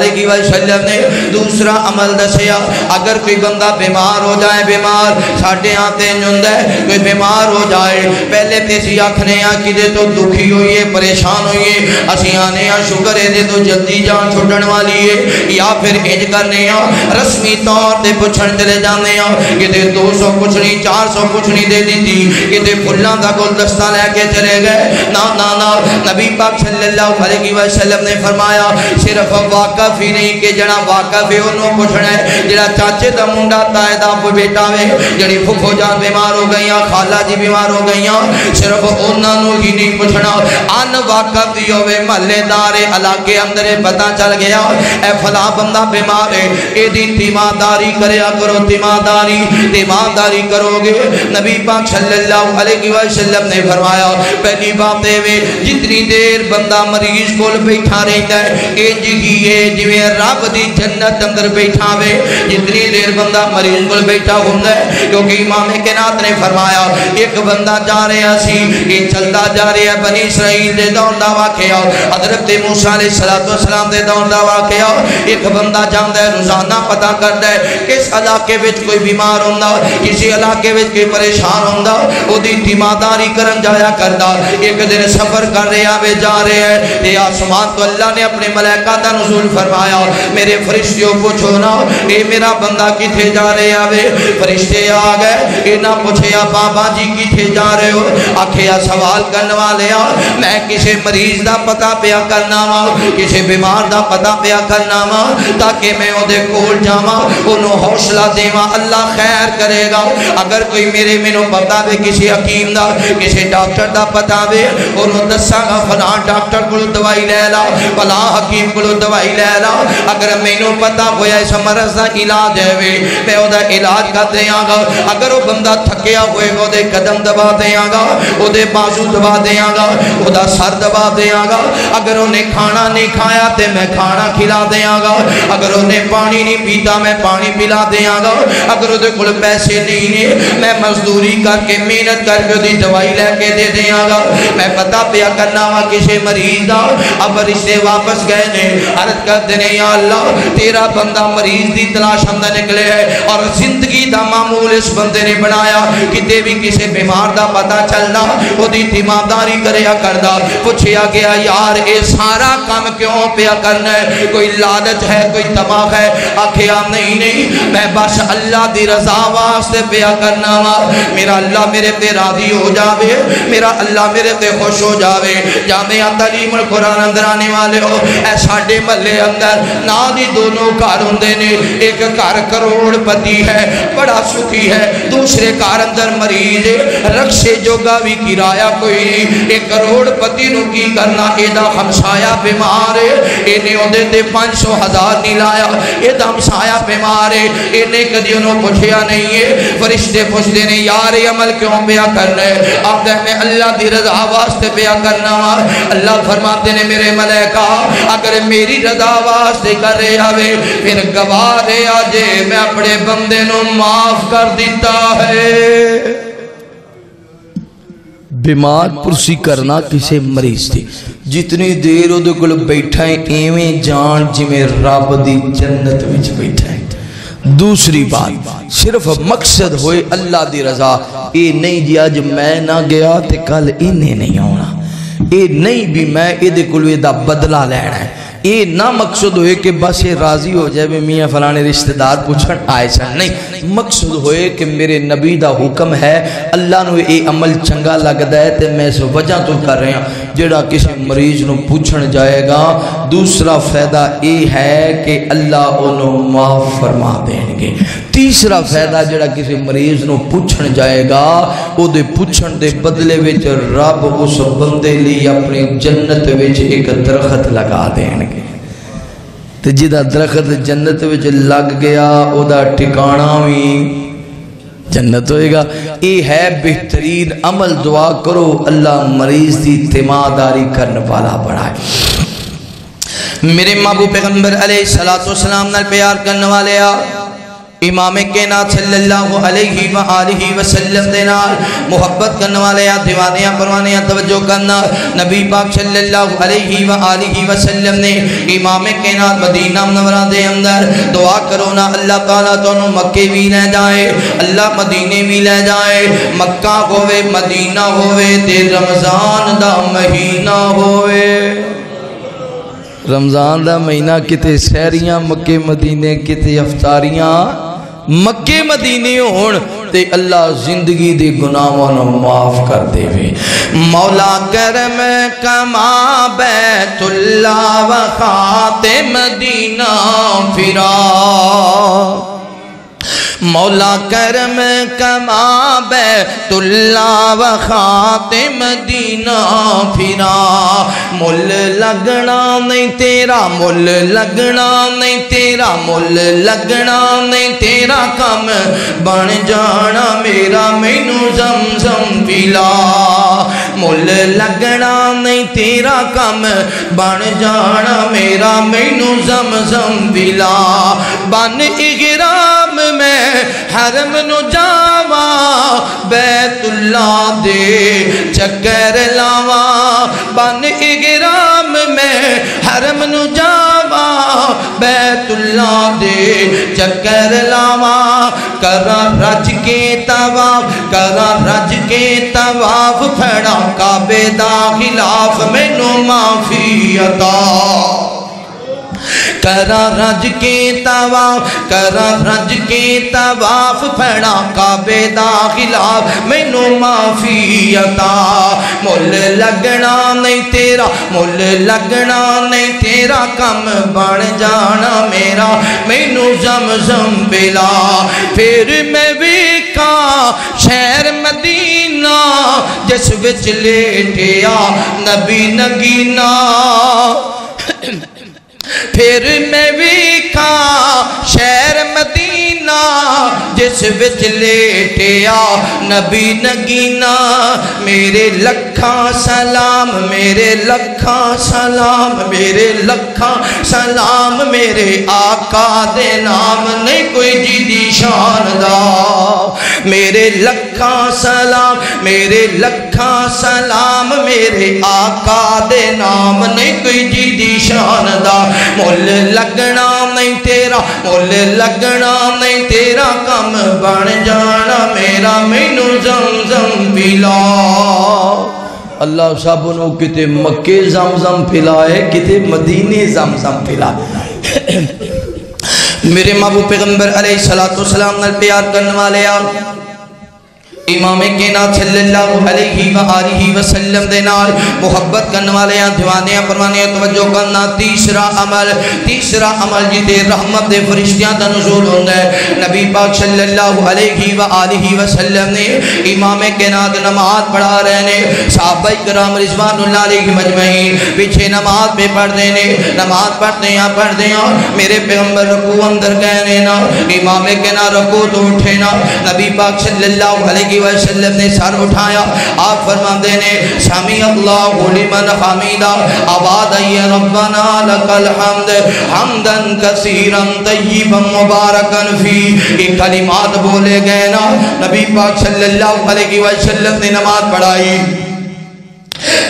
ने दूसरा अमल दसिया अगर कोई बंदा बीमार हो जाए, बीमार साढ़े यहाँ तो इंज कोई बीमार हो जाए, पहले तो असं आखने कि तो दुखी होइए परेशान होइए असं आने शुक्र ये तो जल्दी जान छुटन वाली है, या फिर इंज करने रस्मी तौर पर पुछन चले जाने कि दो सौ कुछ नहीं, चार सौ कुछ नहीं दे दी कि फुल फुलों का गुलदस्ता लैके चले गए। ना ना ना, नबी पाक सल्लल्लाहु अलैहि वसल्लम ने फरमाया, सिर्फ़ वाकफ ही नहीं कि जड़ा वाकफ है, उन्होंने पूछना है जड़ा चाचे का मुंडा ताए का बेटा वे, जड़ी फुफो जान बीमार हो गई खाला जी बीमार हो गई सिर्फ़ उन्होंने ही नहीं पूछना। अन वाकफ ही होवे महल्लेदार इलाके अंदर पता चल गया ए फला बंदा बीमार है यदि तीमारदारी करे करो तीमारदारी तीमारदारी करोगे। नबी पाक सल्लल्लाहु अलैहि वसल्लम ने फरमाया, पहली बात वे, जितनी देर बंदा मरीज़ को बैठा रहता है, इंज ही है जिमें रब की जन्नत अंदर बैठा वे, जितनी देर बंदा मरीज़ को बैठा होंगे क्योंकि इमाम के नाथ ने फरमाया, एक बंदा जा रहा सी ये चलता जा रहा बनी इसराइल दे दौर का वाकया, हज़रत मूसा सलाम दे दौर का वाकया, एक बंदा जाता है, रोज़ाना पता करता है, किस इलाके कोई बीमार होंगे किसी इलाके परेशान होंगे ओदी तीमारदारी करन जाया करता एक दिन सफ़र कर रहा वे जा रहे हैं। ये आसमान तो अल्लाह ने अपने मलैका का नजूल फरमाया। मेरे फरिश्तियों, पूछो ना ये मेरा बंदा किथे जा रहा वे? फरिश्ते आ गए। ये ना पूछे बाबा जी किथे जा रहे हो? आखिया सवाल करने वाले आ। मैं किसी मरीज़ का पता पिया करना वा? किसी बीमार का पता पिया करना वा? ताकि मैं ओदे कोल जावा, ओनू हौसला देवा। अल्लाह खैर करेगा। अगर कोई मेरे मैनू पता वे किसी हकीम का किसी डॉक्टर का पता वे उन्होंने दसागा फला डॉक्टर को दवाई लै ला फला हकीम को दवाई लै ला अगर मैनू पता होया इस मरज का इलाज है वे मैं वह इलाज कर देंगा अगर वह बंदा थकिया वो कदम दबा देंगा वो बाजू दबा देंगा वह सर दबा देंगा अगर उन्हें खाना नहीं खाया तो मैं खाना खिला देंगा अगर उन्हें पानी नहीं पीता मैं पानी पिला देंगा अगर वो पैसे नहीं ने मैं मजदूरी करके मेहनत करके की दवाई लैके दे देंगा मैं पता पिया करना वा किसी मरीज़ का अब रिश्ते वापस गए ने अर्ज़ करते ने अल्लाह तेरा बंदा मरीज़ की तलाश अंदर निकले है और ज़िंदगी का मामूल इस बंदे ने बनाया कितने भी किसी बीमार का पता चलना ओदी तीमारदारी करया करदा पूछया गया यार ये सारा काम क्यों पिया करना है कोई लालच है कोई तबाह है आखिया नहीं नहीं मैं बस अल्लाह की रजा वास्ते पिया करना वा मेरा अल्लाह मेरे पे राज़ी हो जावे, मेरा अल्लाह मेरे पे खुश हो जावे। जामिया तलीम कुरान अंदर आने वाले हो ए साडे महल्ले अंदर ना दी दोनों घर होंगे ने, एक घर करोड़पति है, बड़ा सुखी है, दूसरे घर अंदर मरीज़ रक्षे जोगा भी किराया कोई नहीं। एक करोड़पति की करना, एदा हमसाया बीमार है, इन्हें ओदे ते 500 हज़ार नहीं लाया, एदा हमसाया बीमार है, इन्हें कदी उन्होंने पूछया नहीं है, फरिश्ते पूछते ने, यार, ये अमल क्यों पिया करना है। आप मैं अल्लाह की रजा वास्ते पिया करना वा। अल्लाह फरमाते ने मेरे मलैका, अगर मेरी रजा वास्ते कर रहे आवे, फिर गवाह दे आजे। मैं अपने बंदे माफ़ कर दिता है। बीमार पुरसी करना किसी मरीज़ की जितनी देर वो बैठा है इवें जान जिमें रब की जन्नत बैठा है दूसरी बात, सिर्फ़ मकसद होए अल्लाह की रजा। ये नहीं जी अज मैं ना गया तो कल इन्हें नहीं आना ये नहीं भी मैं ये को बदला लैना है। ये ना मकसद होए कि बस ये राज़ी हो जाए भी मियाँ फलाने रिश्तेदार पूछ आए सन। नहीं मकसद होए कि मेरे नबी का हुक्म है, अल्लाह ने ये अमल चंगा लगता है तो मैं इस वजह तो कर रहा जोड़ा किसी मरीज़ को पूछण जाएगा, दूसरा फ़ायदा ये है कि अल्लाह माफ़ फरमा देंगे तीसरा फ़ायदा जोड़ा किसी मरीज़ को पूछण जाएगा वो पूछण के बदले में रब उस बंदे अपनी जन्नत एक दरखत लगा तो जिदा दरखत जन्नत लग गया ठिकाना भी जन्नत होएगा। ये है बेहतरीन अमल, दुआ करो, अल्लाह मरीज़ की तिमादारी करने वाला बनाए मेरे माबू पैगंबर अले सलाम प्यार करने वाले आ। इमाम के नाथ वसल्लम दे नाल मोहब्बत करने वाले या दीवाने या परवाने या तवज्जो करना नबी पाक सल्लल्लाहु वसल्लम ने इमाम के नाथ मदीना मुनव्वरा दे अंदर दुआ करो ना अल्लाह ताला तोनु मक्के भी ले जाए, अल्लाह मदीने भी ले जाए, मक्का होवे, मदीना होवे, ते रमज़ान दा महीना होवे। रमज़ान का महीना कितने शहरियाँ, मक्के, मदीने कितने अफतारियाँ मक्के मदीने होन ते अल्लाह ज़िंदगी दे गुनाहों माफ़ कर देवे। मौला करम कमा बैतुल्ला वखाते मदीना फिरा। मौला करम कमा बैतुल्ला वखाते मदीना फिरा। मुल लगना नहीं तेरा, मुल लगना नहीं तेरा, मुल लगना नहीं तेरा कम। बन जाना मेरा, मैनू जम जम पिला। मुल लगना नहीं तेरा कम बन जाना मेरा मैनू जम जम पिला बन इगराम में हरम नु जावा बैतुल्ला दे चक्कर लावा बन इगराम में हरम नु जावा बैतुल्ला दे चक्कर लावा करा रज के तवाफ करा रज के तवाफ फड़ा काबे दा खिलाफ मैनू माफ़ी अता करा रज के तवाफ, करा रज के तवाफ, फड़ा काबे दा खिलाफ मैनू माफ़ी अता मुल लगना नहीं तेरा, मुल लगना नहीं तेरा, कम बन जाना मेरा, मैनू जम जम बिला। फिर मैं वेखा शहर मदीना जिस बिच लेटिया नबी नगीना। फिर मैं भी खा शहर मदीना। जिस जिस विच लेटिया नबी नगीना, मेरे लखा सलाम, मेरे लखा सलाम, मेरे लखा सलाम, मेरे आका दे नाम, नहीं कोई जी दी शान दा। मेरे लखा सलाम, मेरे लखा सलाम, मेरे आका दे नाम, नहीं कोई जी दी। शान मुल लगना नहीं तेरा मुल लगना नहीं तेरा, कम बन जाना मेरा, मैनू जमजम पिला। अल्लाह सब नो कि मक्के जमजम पिलाए कि मदीने जमजम पिला। मेरे माबू पैगंबर अलैहि सलातो सलाम प्यार करने वाले आ। इमाम कायनात सल्लल्लाहु अलैहि व आलिहि वसल्लम दे नाल मोहब्बत करने वाले दीवाने परवाने तवज्जो करना। तीसरा अमल तीसरा अमल जिते रहमत दे फरिश्तियाँ दा नुज़ूल होंदा है। नबी पाक सल्लल्लाहु अलैहि व आलिहि वसल्लम ने इमाम कायनात नमाज़ पढ़ा रहे ने। सहाबा कराम रिजवानुल्लाह अलैहि मजमईन पीछे नमाज़ पे पढ़ते ने। नमाज़ पढ़ते हैं पढ़ते हैं मेरे पैगंबर रकू अंदर गए ने ना। इमाम कायनात रकू तो उठे ना। नबी पाक सल्लल्लाहु अलैहि वसल्लम ने सर उठाया। आप फरमाते ने समी अल्लाह लिमन हमीदा आबाद रब्बना लकल हमद, हमदन कसीरन तय्यिबन मुबारकन फ़ी। ये कलिमात बोले गए ना। नबी पाक सल्लल्लाहु अलैहि वसल्लम ने नमाज़ पढ़ाई।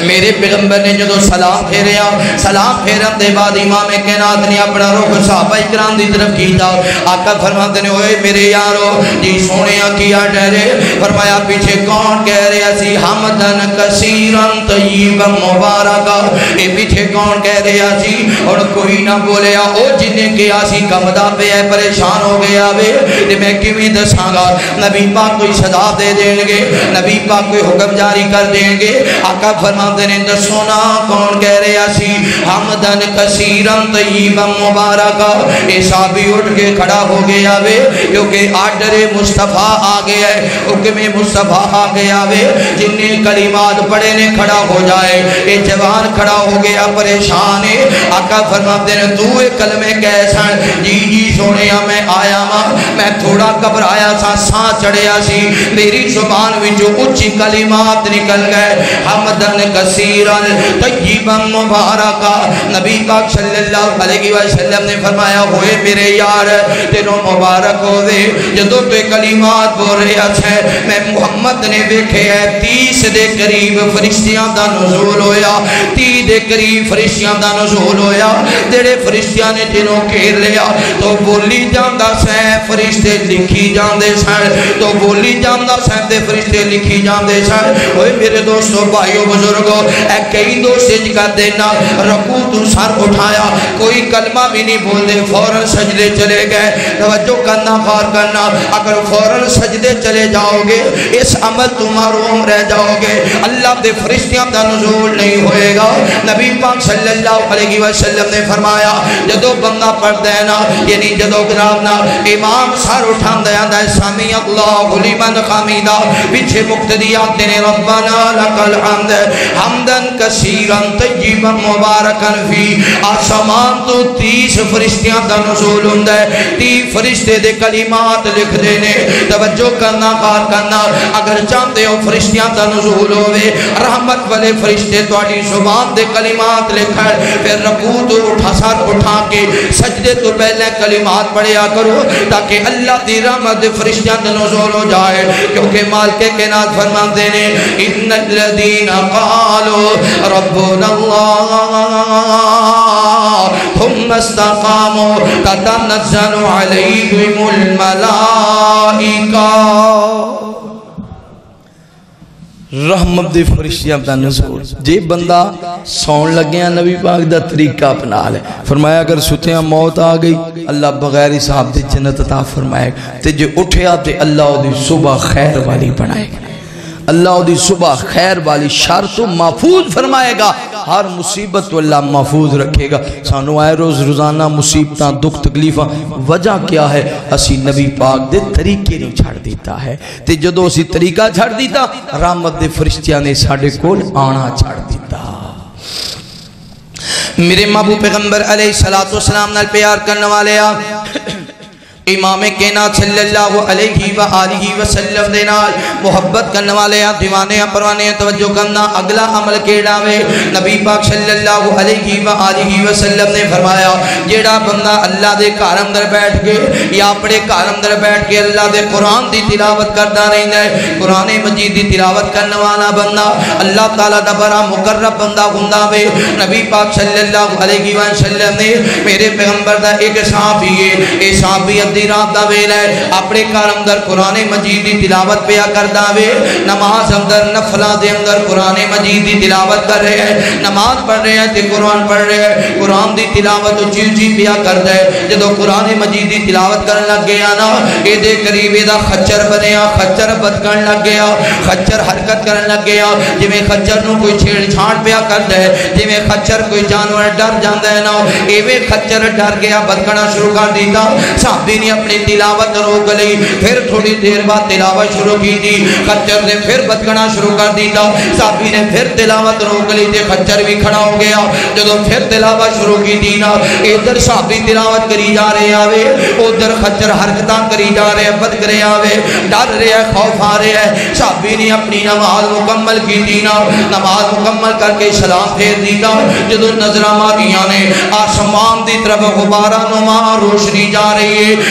मेरे पैगंबर ने जो सलाम फेरिया सलाम फेरन के बाद इमाम कैनात ने अपना रुख साहबा इकराम की तरफ़ किया आका फरमाते ने, ओए मेरे यारो, जी सोने किया डरे फरमाया, पीछे कौन कह रहा सी हमदन कसीरन तय्यबन मुबारक। ये पीछे कौन कह रहा सी और कोई ना बोलिया ओ जिन्हें कहा कमदा पे है, परेशान हो गया वे। ते मैं किवें दसांगा? नबी पाक कोई सदा दे देंगे नबी पाक कोई हुक्म जारी कर देंगे आका फरमाते ने कौन कह रहा सी? कसीरन तय्यबन मुबारक। ये साहबी उठ के खड़ा हो गया, वे, क्योंकि मुस्तफ़ा आ गया है। मुस्तफ़ा आ गया, वे ने खड़ा हो जाए। ये जवान खड़ा हो गया, परेशान है। आका फरमाते ने, तू कलमे कैसा जी जी सोने मैं आया वा मैं थोड़ा घबराया सा सा चढ़िया सी। मेरी ज़ुबान विचों उच्ची कलिमात निकल गए। हमदन कसीरन तय्यबन मुबारका। नबी पाक सल्लल्लाहु अलैहि वसल्लम ने फरमाया, होए मेरे यार तेरो मुबारक होवे जदों ते कलिमात बोल रहा है मैं मुहम्मद ने वेखे है 30 दे करीब फरिश्तियाँ दा नुज़ूल होया। 30 दे करीब फरिश्तियाँ दा नुज़ूल होया। जेड़े फरिश्तियाँ ने जिन्हों घेर लिया तो बोली जांदा सै, फरिश्ते लिखी जांदे सन तो बोली जांदा सै ते फरिश्ते लिखी जांदे सन ओए मेरे दोस्तों, भाइयों, बुजुर्गो कई दोस्त कर देना। रकू तू सर उठाया। कोई कलमा भी नहीं बोलते फ़ौरन सजदे चले गए। तवज्जो करना, गौर करना। अगर फ़ौरन सजदे चले जाओगे, इस अमल तुम महरूम रह जाओगे। अल्लाह के फरिश्तियाँ का नजूल नहीं होएगा। नबी पाक सल्लल्लाहु अलैहि वसल्लम ने फरमाया, जदों बंदा पढ़दा है ना, यानी जदों जनाब ना, इमाम सर उठांदा आंदा सामी अल्लाह लिमन हमीदा पीछे मुक्तदी आते ने रब्बना लकल हम्द, हमदन कसीरन तय्यबन मुबारकन फ़ी। आसमान तो 30 फरिश्तियाँ दा नुज़ूल हुंदा है। 30 फरिश्ते दे कलिमात लिखदे ने। तवज्जो करना कार करना। अगर चाहते हो फरिश्तियाँ दा नुज़ूल होवे, रहमत वाले फरिश्ते तुम्हारी ज़ुबान दे कलिमात लिखण, फिर रकू तो उठा, सर उठा के सजदे तो पहले कलिमात पढ़िया करो, ताकि अल्लाह की रहमत दे दिलों दा हो जाए, क्योंकि मालिक के नाथ फरमाते ने, इन्नल्लज़ीना क़ालू रब्बुना अल्लाह थुम्मा इस्तक़ामू ततनज़्ज़लु अलैहिमुल मलाइका। रहमत दे फरिश्तियाँ दा नजूर। जे बंदा सौन लग्या नबी पाक दा तरीका अपना ले। फरमाया, अगर सुतिया मौत आ गई, अल्लाह बगैर हिसाब दे जन्नत अता फरमाएगा ते जे उठया ते अल्लाह ओदी सुबह खैर वाली बनाएगा अल्लाह ओदी सुबह खैर वाली शर तो महफूज फरमाएगा। हर मुसीबत तो अल्लाह महफूज रखेगा। सानू आए रोज रोज़ाना मुसीबत, दुख तकलीफा, वजह क्या है? असी नबी पाक दे तरीके नहीं छड़ दिता है। ते जदों असी तरीका छड़ दिता रहमत दे फरिश्तियाँ ने साडे कोल आना छड़ दिता। मेरे महबूब पैगंबर अलैहि सलातो सलाम नाल प्यार करने वाले आ। इमाम व आलिहि वसल्लम दे नाल मोहब्बत करने वाले आ, दीवाने आ, परवाने आ, तवज्जो करना अगला अमल केड़ा वे? नबी पाक सल्लल्लाहु अलैहि व आलिहि वसल्लम ने फरमाया, जेड़ा बंदा अल्लाह दे घर अंदर बैठ के या अपने घर अंदर बैठ के अल्लाह दे कुरान दी तिलावत करता रहंदा है कुरान मजीद दी तिलावत करने वाला बंदा अल्लाह ताला दा बड़ा मुकर्रब बंदा हुंदा वे? नबी पाक सल्लल्लाहु अलैहि वसल्लम ने, मेरे पैगंबर दा एक सहाबी है, ए सहाबी अद्धी रात का वेला है। अपने घर अंदर कुराने मजीद की तिलावत पिया करता वे। नमाज़ अंदर, नफलों के अंदर कुराने मजीद की तिलावत कर रहे हैं। नमाज़ पढ़ रहे हैं तो कुरान पढ़ रहे हैं। कुरान की तिलावत उची उची पिया करता है। जो कुराने मजीद की तिलावत कर लग गया ना ये करीब यदा खच्चर बनया खच्चर बदकन लग गया, खच्चर हरकत कर लग गया। जिमें खच्चर कोई छेड़छाड़ पिया करता है जिमें खच्चर कोई जानवर डर जाता है ना इवें खच्चर डर गया बदकना शुरू कर दिता। साबी ने अपनी तिलावत रोक ली। फिर थोड़ी देर बाद तिलावत शुरू की थी। खच्चर ने फिर बदकना शुरू कर दिया। साबी ने फिर तिलावत रोक ली थी खच्चर भी खड़ा हो गया। जो फिर तिलावत शुरू की थी ना, इधर साबी तिलावत करी जा रहे आवे, उधर खच्चर हरकत करी जा रहे बद करे आवे। डर रहे खौफ आ रहे है। साबी ने अपनी नमाज़ मुकम्मल की थी ना, नमाज़ मुकम्मल करके सलाम फेर दिया जो नज़र मारिया ने, आसमान की तरफ़ गुबारा नुमा रोशनी जा रही है।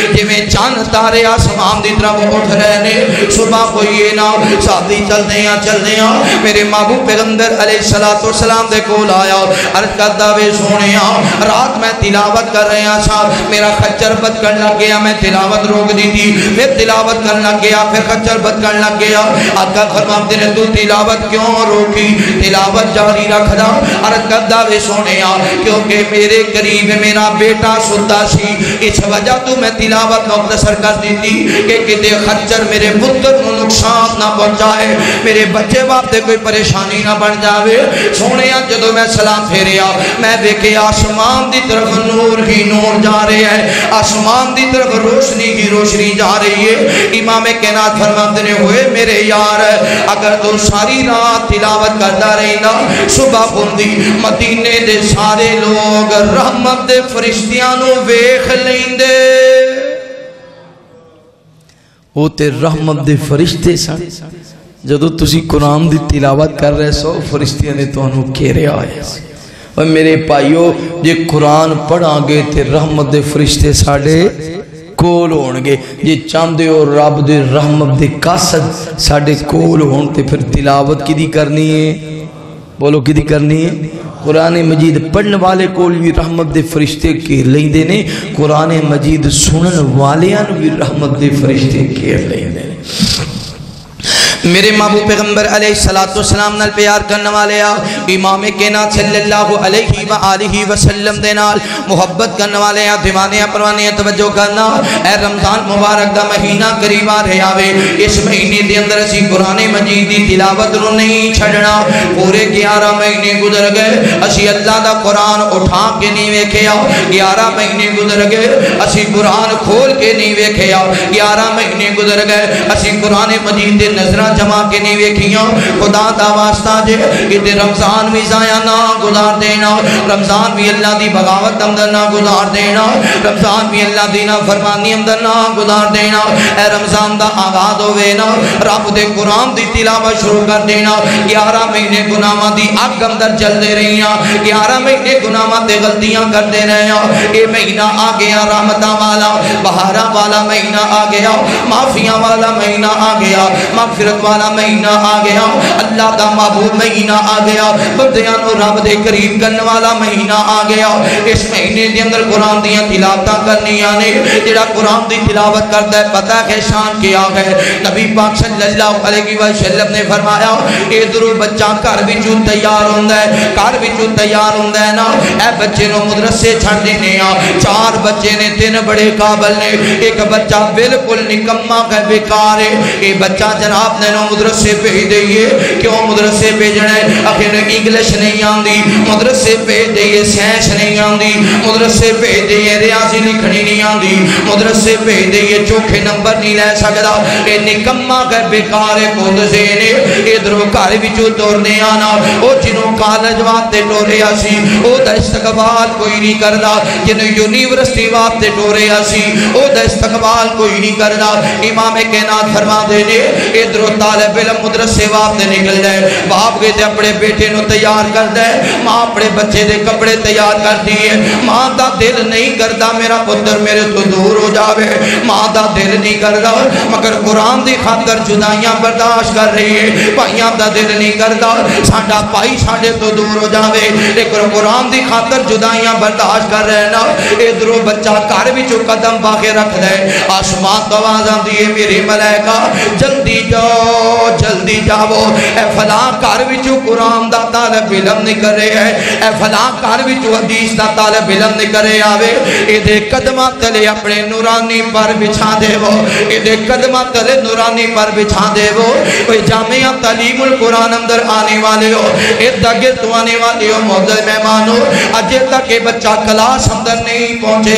रात मैं तिलावत कर रहा सा मेरा खच्चर बद लग गया, मैं तिलावत रोक दी थी फिर तिलावत कर लग गया, फिर खच्चर बद लग गया, आका फरमाते ने तू तिलावत क्यों रोकी, तिलावत जारी रख दा अर्ज़ करता वे सोने क्योंकि मेरे करीब मेरा बेटा सुता सी, इस वजह तू मैं तिलावत मुख्तसर कर दी थी कि कितने खच्चर मेरे पुत्र को नुकसान ना पहुँचाए, मेरे बच्चे वास्ते कोई परेशानी ना बन जाए सोने जो मैं सलाम फेरिया मैं देखे आसमान की तरफ़ नूर ही नूर जा रहे हैं। आसमान की तरफ़ रोशनी ही रोशनी जा रही है। इमाम कहना फरमाते ने हुए मेरे यार, अगर तू तो सारी रात तिलावत करता रहना सुबह बुंदी मदीने दे सारे लोग रहमत दे फरिश्तियाँ वेख लेंदे। वो तो रहमत के फरिश्ते सन। जो तुम कुरान की तिलावत कर रहे सो, फरिश्तिया ने तुम्हें घेरिया हो मेरे भाईओ जे कुरान पढ़ा तो रहमत के फरिश्ते साढ़े कोल हो जे चाहते हो रब के रहमत के कासद साढ़े कोल हो फिर तिलावत कि करनी है? बोलो कि करनी है? कुरान मजीद पढ़ने वाले को भी रहमत के फरिश्ते घेर लेंगे ने। कुरान मजीद सुनने वाले भी रहमत के फरिश्ते घेर लेंगे मेरे महबूब पैगंबर सलाम नाल प्यार करने वाले आ इमाम केना सल्लल्लाहु अलैहि व आलिहि वसल्लम दे नाल मोहब्बत करने वाले आ दीवाने परवाने तवज्जो करना। ए रमज़ान मुबारक दा महीना करीब आ रहा वे। इस महीने दे अंदर असि कुरान मजीद दी तिलावत नु नहीं छड़ना। पूरे 11 महीने गुजर गए। असि अल्लाह दा कुरान उठा के नहीं वेखिया 11 महीने गुजर गए। असि कुरान खोल के नहीं वेखिया 11 महीने गुजर गए। असि कुरान मजीद दे नज़र जमा के नहीं वेखिया। खुदा का वास्ता जे कि रमज़ान भी जाया ना गुजार देना। रमज़ान भी अल्लाह की बगावत अंदर ना गुजार देना। रमज़ान भी अल्लाह की ना फरमानी अंदर ना गुजार देना। ए रमज़ान का आगाज़ होवे ना, रब के कुरान की तिलावत शुरू कर देना। ग्यारह महीने गुनाहों की अग अंदर चलते रही ग्यारह महीने गुनाहों से गलतियाँ करते रहे ये महीना आ गया रहमत वाला, बहारा वाला महीना आ गया, माफिया वाला महीना आ गया। माफिरत वाला महीना आ गया। अल्लाह का महबूब महीना आ गया। बंदियाँ रब के करीब करने वाला महीना आ गया। इस महीने के अंदर कुरान दियाँ तिलावत करनिया ने। जरा कुरान की तिलावत करता है, पता है शान क्या है। नबी सल्लल्लाहु वसल्लम ने फरमाया इधरों बच्चा, घर विचों तैयार होंगे घर विचों तैयार होंगे ना। ए बच्चे मदरसे छड़ देने चार बच्चे ने तीन बड़े काबल ने। एक बच्चा बिल्कुल निकम्मा है, बेकार है। ये बच्चा जनाब ने नो मदरसे भेज दईए क्यों मदरसे भेजना आखिर इंग्लिश नहीं आती मदरसे भेज दईए साइंस नहीं आती मदरसे भेज दईए रियाजी लिखनी नहीं आती मदरसे भेज दईए चौखे नंबर नहीं लै सकता ये निकम्मा गै बेकार खुद से इधरों घर विचों तुरने आना। वो जिन्हों कॉलेज वास्ते टोरिया सी ओदा इस्तकबाल कोई नहीं करता जिन्हों यूनिवर्सिटी वास्ते टोरिया सी ओदा इस्तकबाल कोई नहीं करता इमाम कैनात फरमा दे ने, इधरों जाए। के अपने बेटे तैयार अपने बच्चे दे कपड़े तैयार है। दा दिल नहीं करता मेरा पुत्र मेरे तो दूर हो माँ दा दिल नहीं मगर कुरान की खातर जुदाइयाँ बर्दाश्त कर रही है। भाइयों का दिल नहीं करता साडा भाई साढ़े तो दूर हो जाए लेकिन कुरान की खातर जुदाइयाँ बर्दाश्त कर रहे ना, इधरों बच्चा घर विचों कदम पा के रख दे आसमान तो आवाज़ आती है, मेरी मलैका जल्दी जाओ। जल्दी जाओ ए फला घर विचों कुरान का तालब इलम नहीं करे है। ए फला घर विचों हदीस का तालब नहीं करे आवे। इहदे कदमां तले अपने नूरानी पर बिछा देवो। इहदे कदमां तले नूरानी पर बिछा देवो। कोई जामिया तालीमुल कुरान अंदर आने वाले हो। इधर अगे तो आने वाले हो मौजूद मेहमान हो। अजे तक ये बच्चा क्लास अंदर नहीं पहुँचे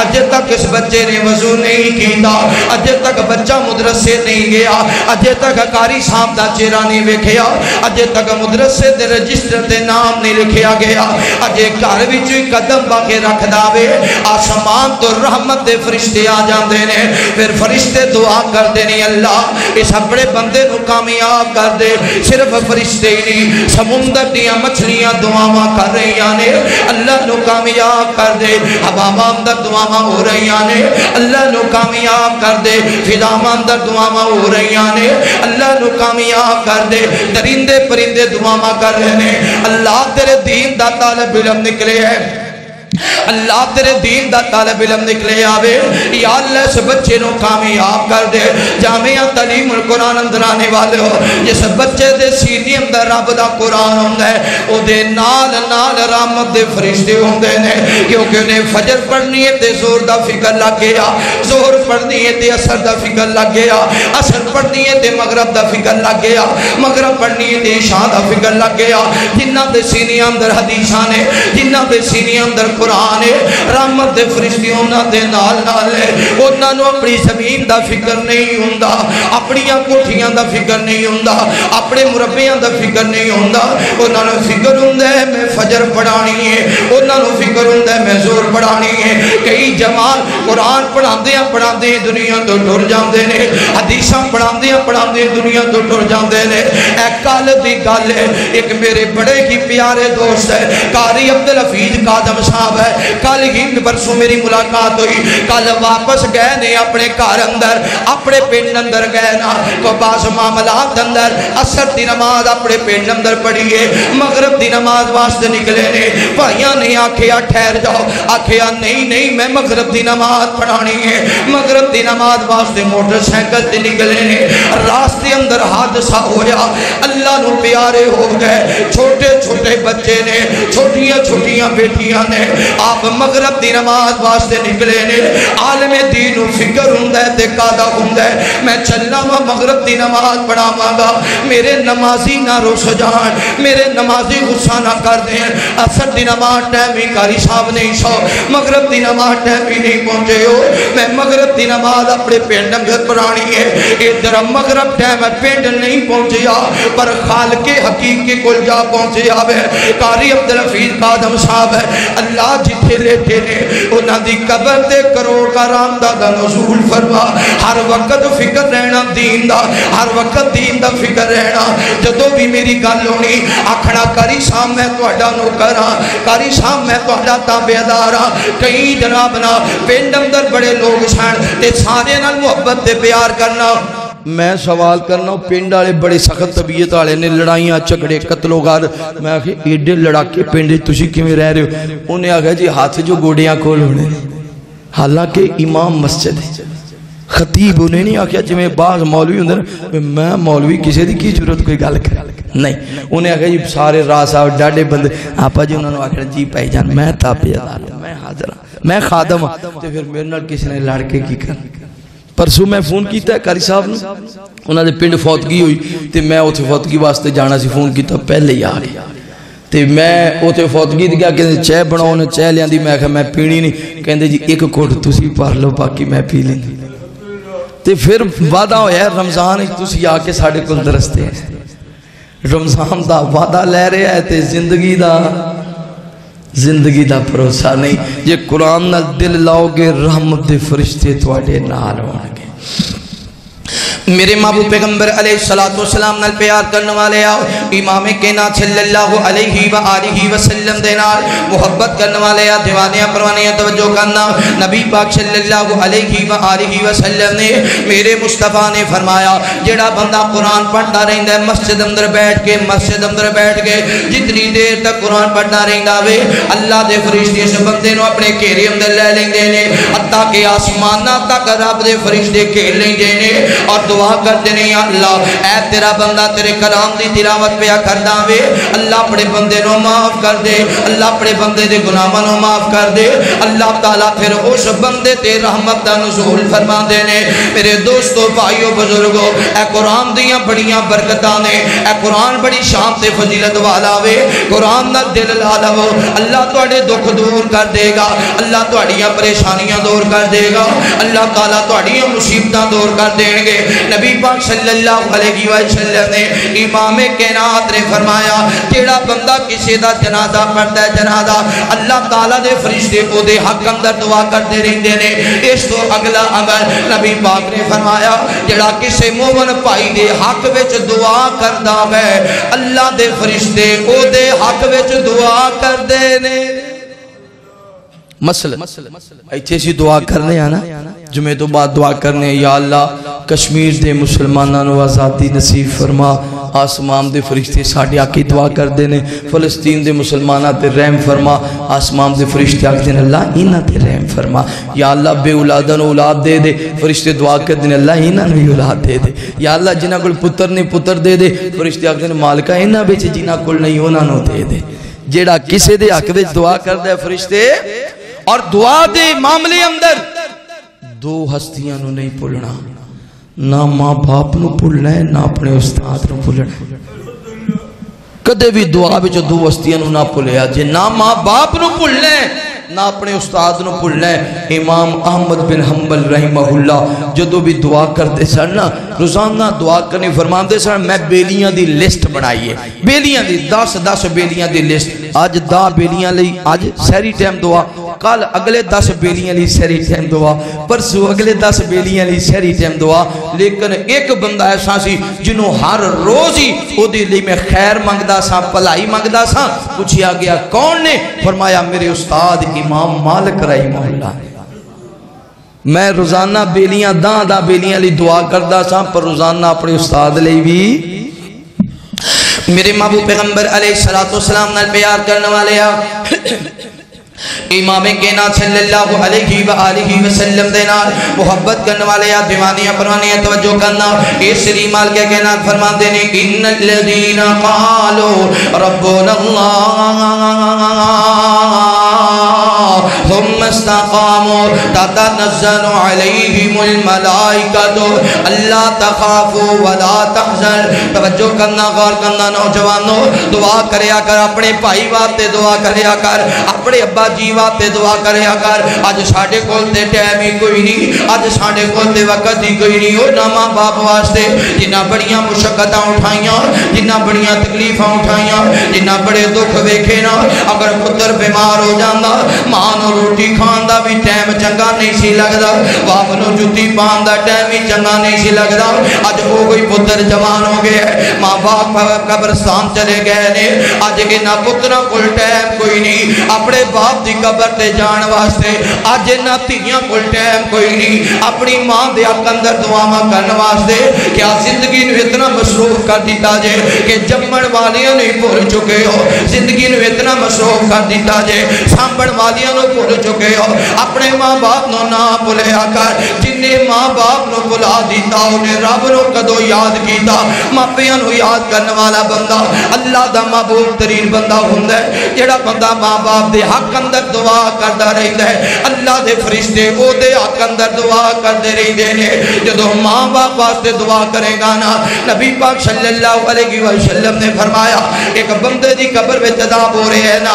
अजे तक इस बच्चे ने वज़ू नहीं किया अजे तक बच्चा मुदरसे नहीं गया। अजे तक कारी साहब का चेहरा नहीं वेखिया अजे तक मुदरसे के रजिस्टर से नाम नहीं लिखा गया। अजे घर विच कदम पा के रख दावे। आसमान तो रहमत के फरिश्ते आ जाते हैं फिर फरिश्ते दुआ करते नहीं अल्लाह इस अपने बंदे को कामयाब कर दे। सिर्फ़ फरिश्ते ही नहीं, समुंदर दिया मछलियाँ दुआवा कर रही ने। अल्लाह नु कामयाब कर दे। हवावा अंदर दुआवा हो रही ने। अल्लाह नु कामयाब कर दे। फिजावा अंदर दुआवा हो रही ने। अल्लाह कामयाब कर दे, दरिंदे परिंदे दुआवा कर रहे हैं। अल्लाह तेरे दीन का तालब इलम निकले है। अल्लाह तेरे दीन का तालब इलम निकले आवे। या अल्लाह, इस बच्चे नु कामयाब कर दे। जामिया तलीमुल कुरान अंदर आने वाले हो। जिस बच्चे दे सीने अंदर रब दा कुरान हुंदा है, ओदे नाल नाल रहमत दे फरिश्ते हुंदे ने। क्योंकि उन्हें फजर पढ़नी है ते ज़ोर दा फ़िक्र लग गया। ज़ोर पढ़नी है ते असर दा फ़िक्र लग गया। असर पढ़नी है ते मगरब दा फ़िक्र लग गया। मगरब पढ़नी है ते शाह दा फ़िक्र लग गया। जिन्ना दे सीने अंदर हदीसां ने जिन्ना दे सीने अंदर कुरान है रहमत दे फरिश्ते उन्हां दे नाल नाल है उन्हां नु अपनी ज़मीन दा फ़िक्र नहीं हुंदा अपनियाँ कोठियाँ दा फ़िक्र नहीं हुंदा अपने मुरब्बियाँ दा फ़िक्र नहीं हुंदा उन्हां नु फ़िक्र हुंदा है मैं फजर पढ़ानी है उन्हां नु फ़िक्र हुंदा है मैं ज़ोर पढ़ानी है कई जवान कुरान पढ़ाते पढ़ाते दुनिया तो टुर जाते ने हदीसां पढ़ाते पढ़ाते दुनिया तो टुर जाते ए कल दी गल है एक मेरे बड़े ही प्यारे दोस्त है कारी अब्दुल हफीज कादम साहब है। कल ही परसों मेरी मुलाकात हुई। कल वापस गए ने अपने घर अंदर, अपने पिंड अंदर गए ना तो बस मामलात अंदर असर की नमाज़ अपने पिंड अंदर पढ़िए मगरब की नमाज़ वास्ते निकले ने। भाइयों ने आखिया, ठहर जाओ। आखिया, नहीं नहीं, मैं मगरब की नमाज़ पढ़ानी है। मगरब की नमाज़ वास्ते मोटरसाइकिल से निकले ने। रास्ते अंदर हादसा होया अल्लाह नु प्यारे हो गए। छोटे छोटे बच्चे ने छोटिया छोटिया बेटिया ने आप मगरब की नमाज़ वास्ते निकले ने। आलमे दीन फ़िक्र है ते कादा हुंदा है। मैं चलना वा मगरब की नमाज़ पढ़ावांगा। मेरे नमाजी ना रुस जान, मेरे नमाजी गुस्सा ना कर दें असर की नमाज़ टाइम ही कारी साहब नहीं सौ। मगरब की नमाज़ टाइम ही नहीं पहुँचे हो। मैं मगरब की नमाज़ अपने पिंड अंदर पढ़ानी है। इधर मगरब टाइम पिंड नहीं पहुंचिया, पर खाल के हकीके को जा पहुँचे आवे कारी अब्दुल हफीज कादम साहब है, अल्लाह जिथे लेटे ने उन्होंने कबर से करोड़ कराम का नसूल फरमा। हर वक्त फ़िक्र रहना दीन का हर वक्त दीन का फ़िक्र रहना। जो भी मेरी गल होनी, आखना, करी साहब मैं थोड़ा नौकर हाँ करी साहब मैं थोड़ा ताबेदार हाँ। कई जनाब ना, पेंड अंदर बड़े लोग सन सारे मुहब्बत से प्यार करना। मैं सवाल करना, पिंड वाले बड़े सख्त तबीयत वाले ने लड़ाइया, झगड़े कतलोगार मैं आखे एडे लड़ाके पिंड किमें रह रहे हो? उन्हें आख्या जी, हाथ जो गोडिया कोल होने हालाँकि इमाम मस्जिद खतीब उन्हें नहीं आख्या जिमें बाज मौलवी होंगे मैं मौलवी किसी की की ज़रूरत कोई गल कर? नहीं। उन्हें आख्या जी, सारे राज साहब डाडे बंदे। आप जी उन्होंने आखना, जी भाई जान, मैं ताबेदार मैं हाजर मैं खादम तो फिर मेरे नाल किसी ने लड़ के की ਪਰਸੋਂ ਮੈਂ ਫੋਨ ਕੀਤਾ ਕਾਰੀ ਸਾਹਿਬ ਨੂੰ ਉਹਨਾਂ ਦੇ ਪਿੰਡ ਫੌਤਗੀ ਹੋਈ ਤੇ ਮੈਂ ਉੱਥੇ ਫੌਤਗੀ ਵਾਸਤੇ ਜਾਣਾ ਸੀ ਫੋਨ ਕੀਤਾ ਪਹਿਲੇ ਹੀ ਆ ਗਿਆ ਤੇ ਮੈਂ ਉਥੇ ਫੌਤਗੀ ਦੀ ਗਿਆ ਕਹਿੰਦੇ ਚਾਹ ਬਣਾਓ ਨੇ ਚਾਹ ਲਿਆਂਦੀ ਮੈਂ ਕਿਹਾ ਮੈਂ ਪੀਣੀ ਨਹੀਂ ਕਹਿੰਦੇ ਜੀ ਇੱਕ ਘੁੱਟ ਤੁਸੀਂ ਭਰ ਲਓ ਬਾਕੀ ਮੈਂ ਪੀ ਲੈਂਦੀ ਤੇ ਫਿਰ ਵਾਦਾ ਹੋਇਆ ਰਮਜ਼ਾਨ ਵਿੱਚ ਤੁਸੀਂ ਆ ਕੇ ਸਾਡੇ ਕੋਲ ਦਰਸਤੇ ਰਮਜ਼ਾਨ ਦਾ ਵਾਦਾ ਲੈ ਰਿਹਾ ਹੈ ਤੇ ਜ਼ਿੰਦਗੀ ਦਾ ਜ਼ਿੰਦਗੀ ਦਾ ਭਰੋਸਾ ਨਹੀਂ ਜੇ ਕੁਰਾਨ ਨਾਲ ਦਿਲ ਲਾਓਗੇ ਰਹਿਮਤ ਦੇ ਫਰਿਸ਼ਤੇ ਤੁਹਾਡੇ ਨਾਲ ਹੋਣਗੇ मेरे महबूब पैगंबर अलैहिस्सलाम नाल प्यार करने वाले आओ। इमाम के ना सल्लल्लाहु अलैहि व आलिहि वसल्लम दे नाल मोहब्बत करने वाले आ दीवाने परवाने तवज्जो करना नबी पाक सल्लल्लाहु अलैहि व आलिहि वसल्लम ने मेरे मुस्तफ़ा ने फरमाया, जेड़ा बंदा कुरान पढ़ता रहंदा है, मस्जिद अंदर बैठ के, मस्जिद अंदर बैठ के, जितनी देर तक कुरान पढ़ता रहंदा वे, अल्लाह दे फरिश्ते इस बंदे अपने घेरे अंदर ले लेंदे ने। अत्ता के आसमाना तक रब दे फरिश्ते घेर लेंदे ने और दुआ कर देने अल्लाह। ऐ तेरा बंदा तेरे कलाम की तिलावत पिया कर दावे अल्लाह अपने बंदे माफ़ कर दे। अल्लाह अपने बंदे के गुनाहों को माफ़ कर दे। अल्लाह तला फिर उस बंदे ते रहमत का नजूल फरमाते ने। मेरे दोस्तों भाईओ बुजुर्गो ए कुरान दियाँ बड़िया बरकत ने। ए कुरान बड़ी शाम से फजीलत वाला वे। कुरान का दिल ला लवो। अल्लाह थोड़े दुख दूर कर देगा। अल्लाह थोड़िया परेशानियाँ दूर कर देगा। अल्लाह तला थोड़िया मुसीबत दूर कर देंगे नबी पाक सल्लल्लाहु अलैहि वसल्लम ने इमाम कैनात ने फरमाया जेड़ा बंदा किसी का जनाजा पढ़ता है जनाजा अल्लाह तला के फरिश्ते ओदे हक अंदर दुआ करते रहते हैं इस तो अगला अमल नबी पाक ने फरमाया जड़ा किसी मोमन भाई के हक में दुआ करता है अल्लाह के फरिश्ते ओदे हक में दुआ करते मसल मसल इतने दुआ करने आना। जुमे तो बाद दुआ करने, या अल्लाह, कश्मीर के मुसलमानों आज़ादी नसीब फरमा। आसमान के फरिश्ते साढ़े आके दुआ करते हैं फलस्तीन के मुसलमानों से रहम फरमा। आसमान के फरिश्ते आखते हैं अल्लाह इन्हों से रहम फरमा। या अल्लाह बे औलादा औलाद दे दे, फरिश्ते दुआ करते हैं अल्लाह इन्होंने भी औलाद दे दे। या अल्लाह जिन्हों को पुत्र ने पुत्र दे दे, फरिश्ते आखते हैं मालिका इन्हों बच्चे जिन्हों को नहीं उन्होंने दे दे। जेड़ा किसी के हक में दुआ करता है फरिश्ते, और दुआ के मामले अंदर दो हस्तियाँ नहीं भुलना ना माँ बाप न भुलना है, ना अपने उस्ताद नु भुलना कदे भी दुआ दो हस्तियाँ ना भुलिया जे ना माँ बाप न भुलना है ना अपने उस्ताद नु भुलना है। इमाम अहमद बिन हम्बल रहीमहुल्ला जदों भी दुआ करते सन ना, रोज़ाना दुआ करनी फरमाते सन मैं बेलियाँ दी लिस्ट बनाई है। बेलियाँ दी 10 10 बेलियाँ दी लिस्ट। अज 10 बेलियाँ अज सहरी टाइम दुआ। कल अगले 10 बेलियाँ सहरी टाइम दुआ। परसों अगले 10 बेलियाँ सहरी टाइम दुआ। लेकिन एक बंदा ऐसा सी, जिन्हों हर रोज ही लिए मैं खैर मंगता सा, भलाई मंगदा सा गया, कौन ने? फरमाया, मेरे उस्ताद इमाम मालिक रहीमहुल्ला मैं रोज़ाना बेलियाँ, दां दा बेलियाँ लिए दुआ करता सा, पर रोज़ाना अपने उस्ताद लिए भी मेरे माँ महबूब पैगंबर अलैहि सलातो सलाम नाल प्यार करने वाले आ। इमाम केना सल्लल्लाहु अलैहि व आलिहि वसल्लम दे नाल मोहब्बत करने वाले आ, दीवानियाँ, परवानियाँ तवज्जो करना। ए श्री माल के कहना फरमाते ने इन्नल लजीना कालो रब्बुना अल्लाह थुम्मा इस्तकामू ततनज़्ज़लु अलैहिमुल मलाइकतु अल्ला तखाफू वला तहज़न तवज्जो करना गौर करना नौजवानों दुआ करया कर अपने भाई वास्ते दुआ करया कर अपने अब्बा जी वास्ते दुआ करया कर अज साडे कोल टाइम ही कोई नहीं अज साडे कोल वक्त ही कोई नहीं ओ ना बाप वास्ते जिन्ना बड़ियाँ मुशक्कतां उठाइयाँ जिन्ना बड़ियाँ तकलीफां उठाइयाँ जिन्ना बड़े दुख वेखे ना अगर पुत्र बीमार हो जांदा माँ नु रोटी खान दा भी टाइम चंगा नहीं सी लगदा। बाप नु जुत्ती पान दा टाइम ही चंगा नहीं सी लगदा। अज वो कोई पुत्र जवान हो गया माँ बाप कब्रस्तान चले गए ने। अज इन्हां पुत्रां कोल टाइम कोई नहीं। अपने बाप की कबर ते जान वास्ते अज इन्हां धियाँ कोल टाइम कोई नहीं। अपनी माँ दे हक अंदर दुआवां करन वास्ते क्या ज़िंदगी इतना मसरूफ कर दिता जे कि जमण वालियाँ नहीं भूल चुके हो। ज़िंदगी इतना मसरूफ कर दिता जे, सांभण वालियाँ भूल चुके हो अपने माँ बाप नु ना भुलिया कर जिन्हें माँ बाप नु बुला दिता उन्हें रब नु कदों याद किया मापिया याद करने वाला बंदा अल्लाह का महबूब तरीन बंदा होंगे जेड़ा बंदा माँ बाप के हक अंदर दुआ करता रहता है अल्लाह के फरिश्ते ओदे हक अंदर दुआ करते रहते हैं जो माँ बाप वास्ते दुआ करेगा ना नबी पाक सल्लल्लाहु अलैहि वसल्लम ने फरमाया एक बंदे की कबर में अजाब हो रहे है ना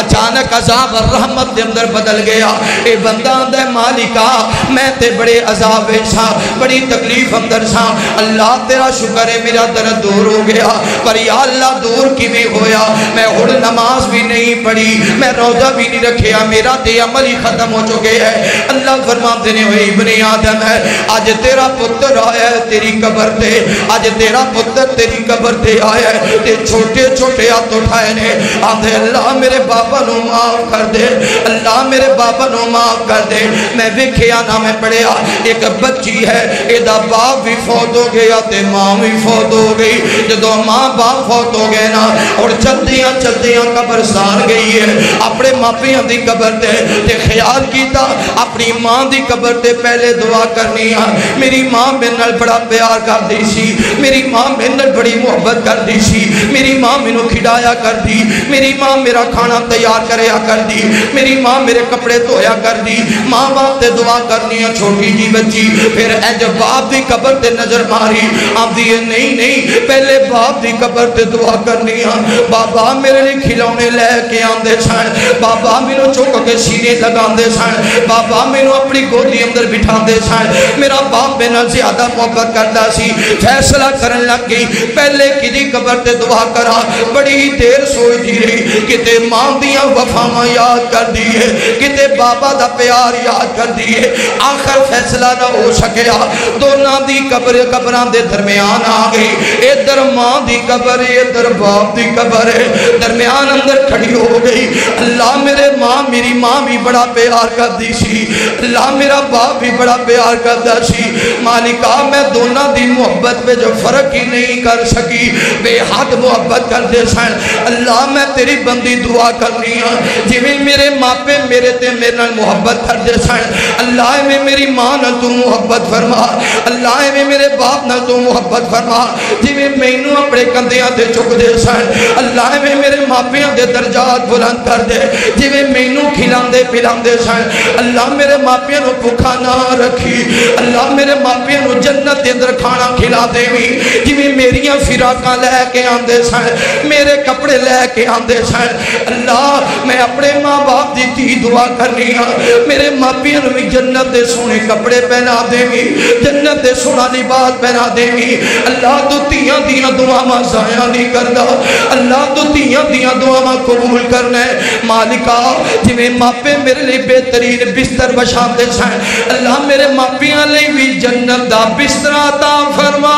अचानक अजाब रहमत के अंदर बदल गया। ये बंदा आंदा मालिका मैं ते बड़े अजाब सा बड़ी तकलीफ़ अंदर सा अल्लाह तेरा शुक्र है, मेरा दर्द दूर हो गया। पर या अल्लाह दूर किमें होया? मैं हुण नमाज़ भी नहीं पढ़ी, मैं रोजा भी नहीं रखिया मेरा ते अमल ही खत्म हो चुके हैं। अल्लाह फरमाते ने हुए इब्ने आदम है, आज तेरा पुत्र आया है तेरी कबर ते अज तेरा पुत्र तेरी कबर ते आया है, ते छोटे छोटे हाथ उठाए ने, आंदे, अल्लाह मेरे बाबा माफ़ कर दे अल्लाह मेरे बाबा नु माफ़ कर दे। मैं वेखिया ना मैं पढ़िया एक बच्ची है एदा बाप भी फौत हो गया ते माँ भी फौत हो गई। जो माँ बाप फौत हो गए ना और चलदियाँ चलदियाँ कब्रस्तान गई है। अपने मापिया की कब्र ते, ख्याल किया अपनी माँ की कब्र ते पहले दुआ करनी है मेरी माँ मेरे नाल बड़ा प्यार करती सी। मेरी माँ मेरे नाल बड़ी मुहब्बत करती सी। मेरी माँ मैनू खिडाया करती मेरी माँ मेरा खाना तैयार करया करती मेरी माँ मेरे कपड़े धोया कर दी माँ बाप ते दुआ करनी है, छोटी जी बच्ची। फिर इंज बाप की कब्र ते नज़र मारी आती है नहीं नहीं, पहले बाप की कब्र ते दुआ करनी है। बाबा मेरे लिए खिलौने लैके आते सन बाबा मैनू चुक के सीने लगाते सन बाबा मैनू अपनी गोदी अंदर बिठाते सन मेरा बाप मेरे ज़्यादा मोहब्बत करता सी, फैसला करन लग गई। पहले कि कबर ते दुआ करा, बड़ी देर सोचती रही कि माँ दियाँ वफावां याद कर दी है किते बाबा दा प्यार याद कर है आखिर फैसला ना हो सकिया दोनों दी कब्र, कब्रां दे दरमियान आ गई। इधर माँ दी कब्र, इधर बाप दी कब्र। है दरमियान अंदर खड़ी हो गई। अल्लाह मेरे माँ, मेरी माँ भी बड़ा प्यार करती सी। अल्लाह मेरा बाप भी बड़ा प्यार करता सी। मालिका मैं दोनों दी मोहब्बत में जो फ़र्क ही नहीं कर सकी। बेहद मोहब्बत करते सन। अल्लाह, मैं तेरी बंदी दुआ करनी हाँ जिमें मेरे मापे मेरे ते मेरे मोहब्बत करते सन। अल्लाह में मेरी माँ तू मोहब्बत फरमा। अल्लाह में मेरे बाप न तू मोहब्बत फरमा। जिमें मैनू अपने कंधिया ते चुकते सन, अल्लाह में मेरे मापिया के दर्जात बुलंद कर दे जिमें मैनू खिलाते पिलाते सन, अल्लाह मेरे मापिया भुखा ना रखी। अल्लाह मेरे मापिया जन्नत अंदर खाना खिला देवी। जिमें मेरिया फिराक लैके आते सन, मेरे कपड़े लैके आते सन। अल्लाह, मैं अपने माँ बाप की धी दुआ करनी हाँ। मेरे मापियों भी जन्नत के सोने कपड़े पहना देवी। जन्नत के सोना लिबास पहना देवी। अल्लाह तो तू धिया दिया दुआव जाया नहीं करता अल्लाह तो तू धिया दिया दुआव कबूल करना है। मालिका जिमें मापे मेरे लिए बेहतरीन बिस्तर बछाते सै। अल्लाह मेरे मापिया भी जन्नत का बिस्तरा ता फरमा।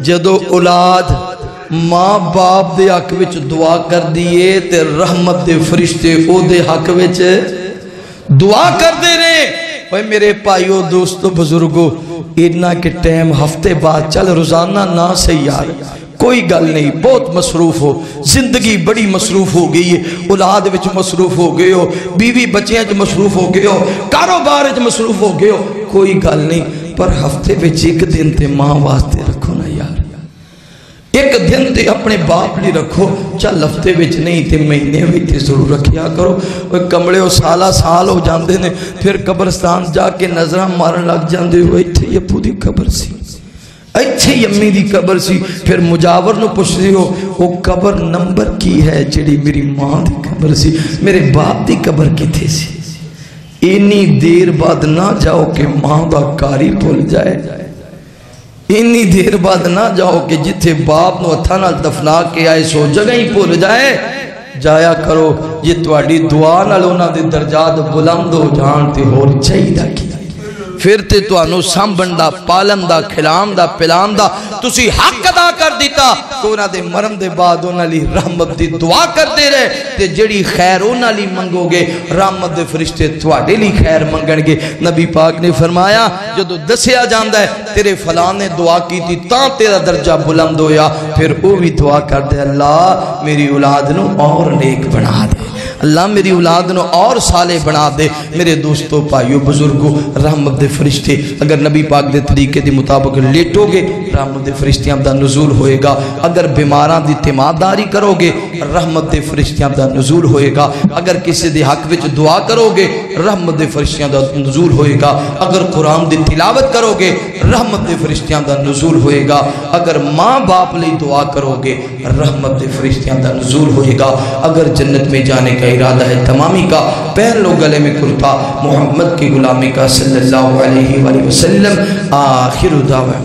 जदों औलाद माँ बाप के हक में दुआ कर दिए तो रहमत के फरिश्ते हक में दुआ करते रहे भाई मेरे भाईओ दोस्तो, बुजुर्गो, इन्ना के टाइम हफ़्ते बाद, चल रोज़ाना ना सही यार, कोई गल नहीं, बहुत मसरूफ हो, ज़िंदगी बड़ी मसरूफ हो गई है, औलाद मसरूफ हो गए हो, बीवी बच्चिया मसरूफ हो गए हो, कारोबार मसरूफ हो गए हो, कोई गल नहीं, पर हफ़्ते एक दिन तो माँ वास्ते एक दिन तो अपने बाप लिए रखो। चल, हफ़्ते नहीं तो महीने भी तो ज़रूर रखिया करो। कमले साल साल हो जाते हैं फिर कब्रस्तान जाके नज़र मारन लग जाते हो। इतने अबू की खबर सी। इतने अम्मी की कबर सी। फिर मुजावर पुछते हो वो कबर नंबर की है जी मेरी माँ की कबर सी? मेरे बाप की कबर कितने से? इन्नी देर बाद ना जाओ कि माँ का कारी भुल जाए जाए। ਭੁੱਲ ਜਾਏ ਇੰਨੀ ਦੇਰ ਬਾਅਦ ਨਾ ਜਾਓ ਕਿ ਜਿੱਥੇ ਬਾਪ ਨੂੰ ਹੱਥਾਂ ਨਾਲ ਦਫਨਾ ਕੇ ਆਏ ਸੋ ਜਗ੍ਹਾ ਹੀ ਭੁੱਲ ਜਾਏ ਜਾਇਆ ਕਰੋ ਜੇ ਤੁਹਾਡੀ ਦੁਆ ਨਾਲ ਉਹਨਾਂ ਦੇ ਦਰਜਾਤ ਬੁਲੰਦ ਹੋ ਜਾਣ ਤੇ ਹੋਰ ਚਾਹੀਦਾ ਕੀ ਫਿਰ ਤੇ ਤੁਹਾਨੂੰ ਸਾਂਭਣ ਦਾ ਪਾਲਣ ਦਾ ਖਿਲਾਉਣ ਦਾ ਪਿਲਾਉਣ ਦਾ ਤੁਸੀਂ ਹੱਕ ਅਦਾ ਕਰ ਦਿੱਤਾ ਤੇ ਉਹਨਾਂ ਦੇ ਮਰਨ ਦੇ ਬਾਅਦ ਉਹਨਾਂ ਲਈ ਰਹਿਮਤ ਦੀ ਦੁਆ ਕਰਦੇ ਰਹੇ ਤੇ ਜਿਹੜੀ ਖੈਰ ਉਹਨਾਂ ਲਈ ਮੰਗੋਗੇ ਰਹਿਮਤ ਦੇ ਫਰਿਸ਼ਤੇ ਤੁਹਾਡੇ ਲਈ ਖੈਰ ਮੰਗਣਗੇ ਨਬੀ ਪਾਕ ਨੇ ਫਰਮਾਇਆ ਜਦੋਂ ਦੱਸਿਆ ਜਾਂਦਾ ਹੈ ਤੇਰੇ ਫਲਾਂ ਨੇ ਦੁਆ ਕੀਤੀ ਤਾਂ ਤੇਰਾ ਦਰਜਾ ਬੁਲੰਦ ਹੋਇਆ ਫਿਰ ਉਹ ਵੀ ਦੁਆ ਕਰਦੇ ਅੱਲਾ ਮੇਰੀ ਔਲਾਦ ਨੂੰ ਔਰ ਨੇਕ ਬਣਾ ਦੇ अल्लाह मेरी औलाद नो और साले बना दे। मेरे दोस्तों, भाइयों, बुज़ुर्गों, रहमत दे फरिश्ते, अगर नबी पाक दे तरीके के मुताबिक लेटोगे, रहमत दे फरिश्तियाँ दा नजूल होएगा। अगर बीमारां दी तिमादारी करोगे, रहमत दे फरिश्तियाँ दा नजूल होएगा। अगर किसी दे हक विच दुआ करोगे, रहमत दे फरिश्तियाँ दा नजूल होएगा। अगर कुरान दी तिलावत करोगे, रहमत दे फरिश्तियाँ दा नजूल होएगा। अगर माँ बाप लिए दुआ करोगे, रहमत दे फरिश्तियाँ दा नजूल होएगा। अगर जन्नत में जाने का इरादा है, तमामी का पहन लो गले में कुर्ता मोहम्मद की गुलामी का सल्लल्लाहु अलैहि वसल्लम, आखिर दावा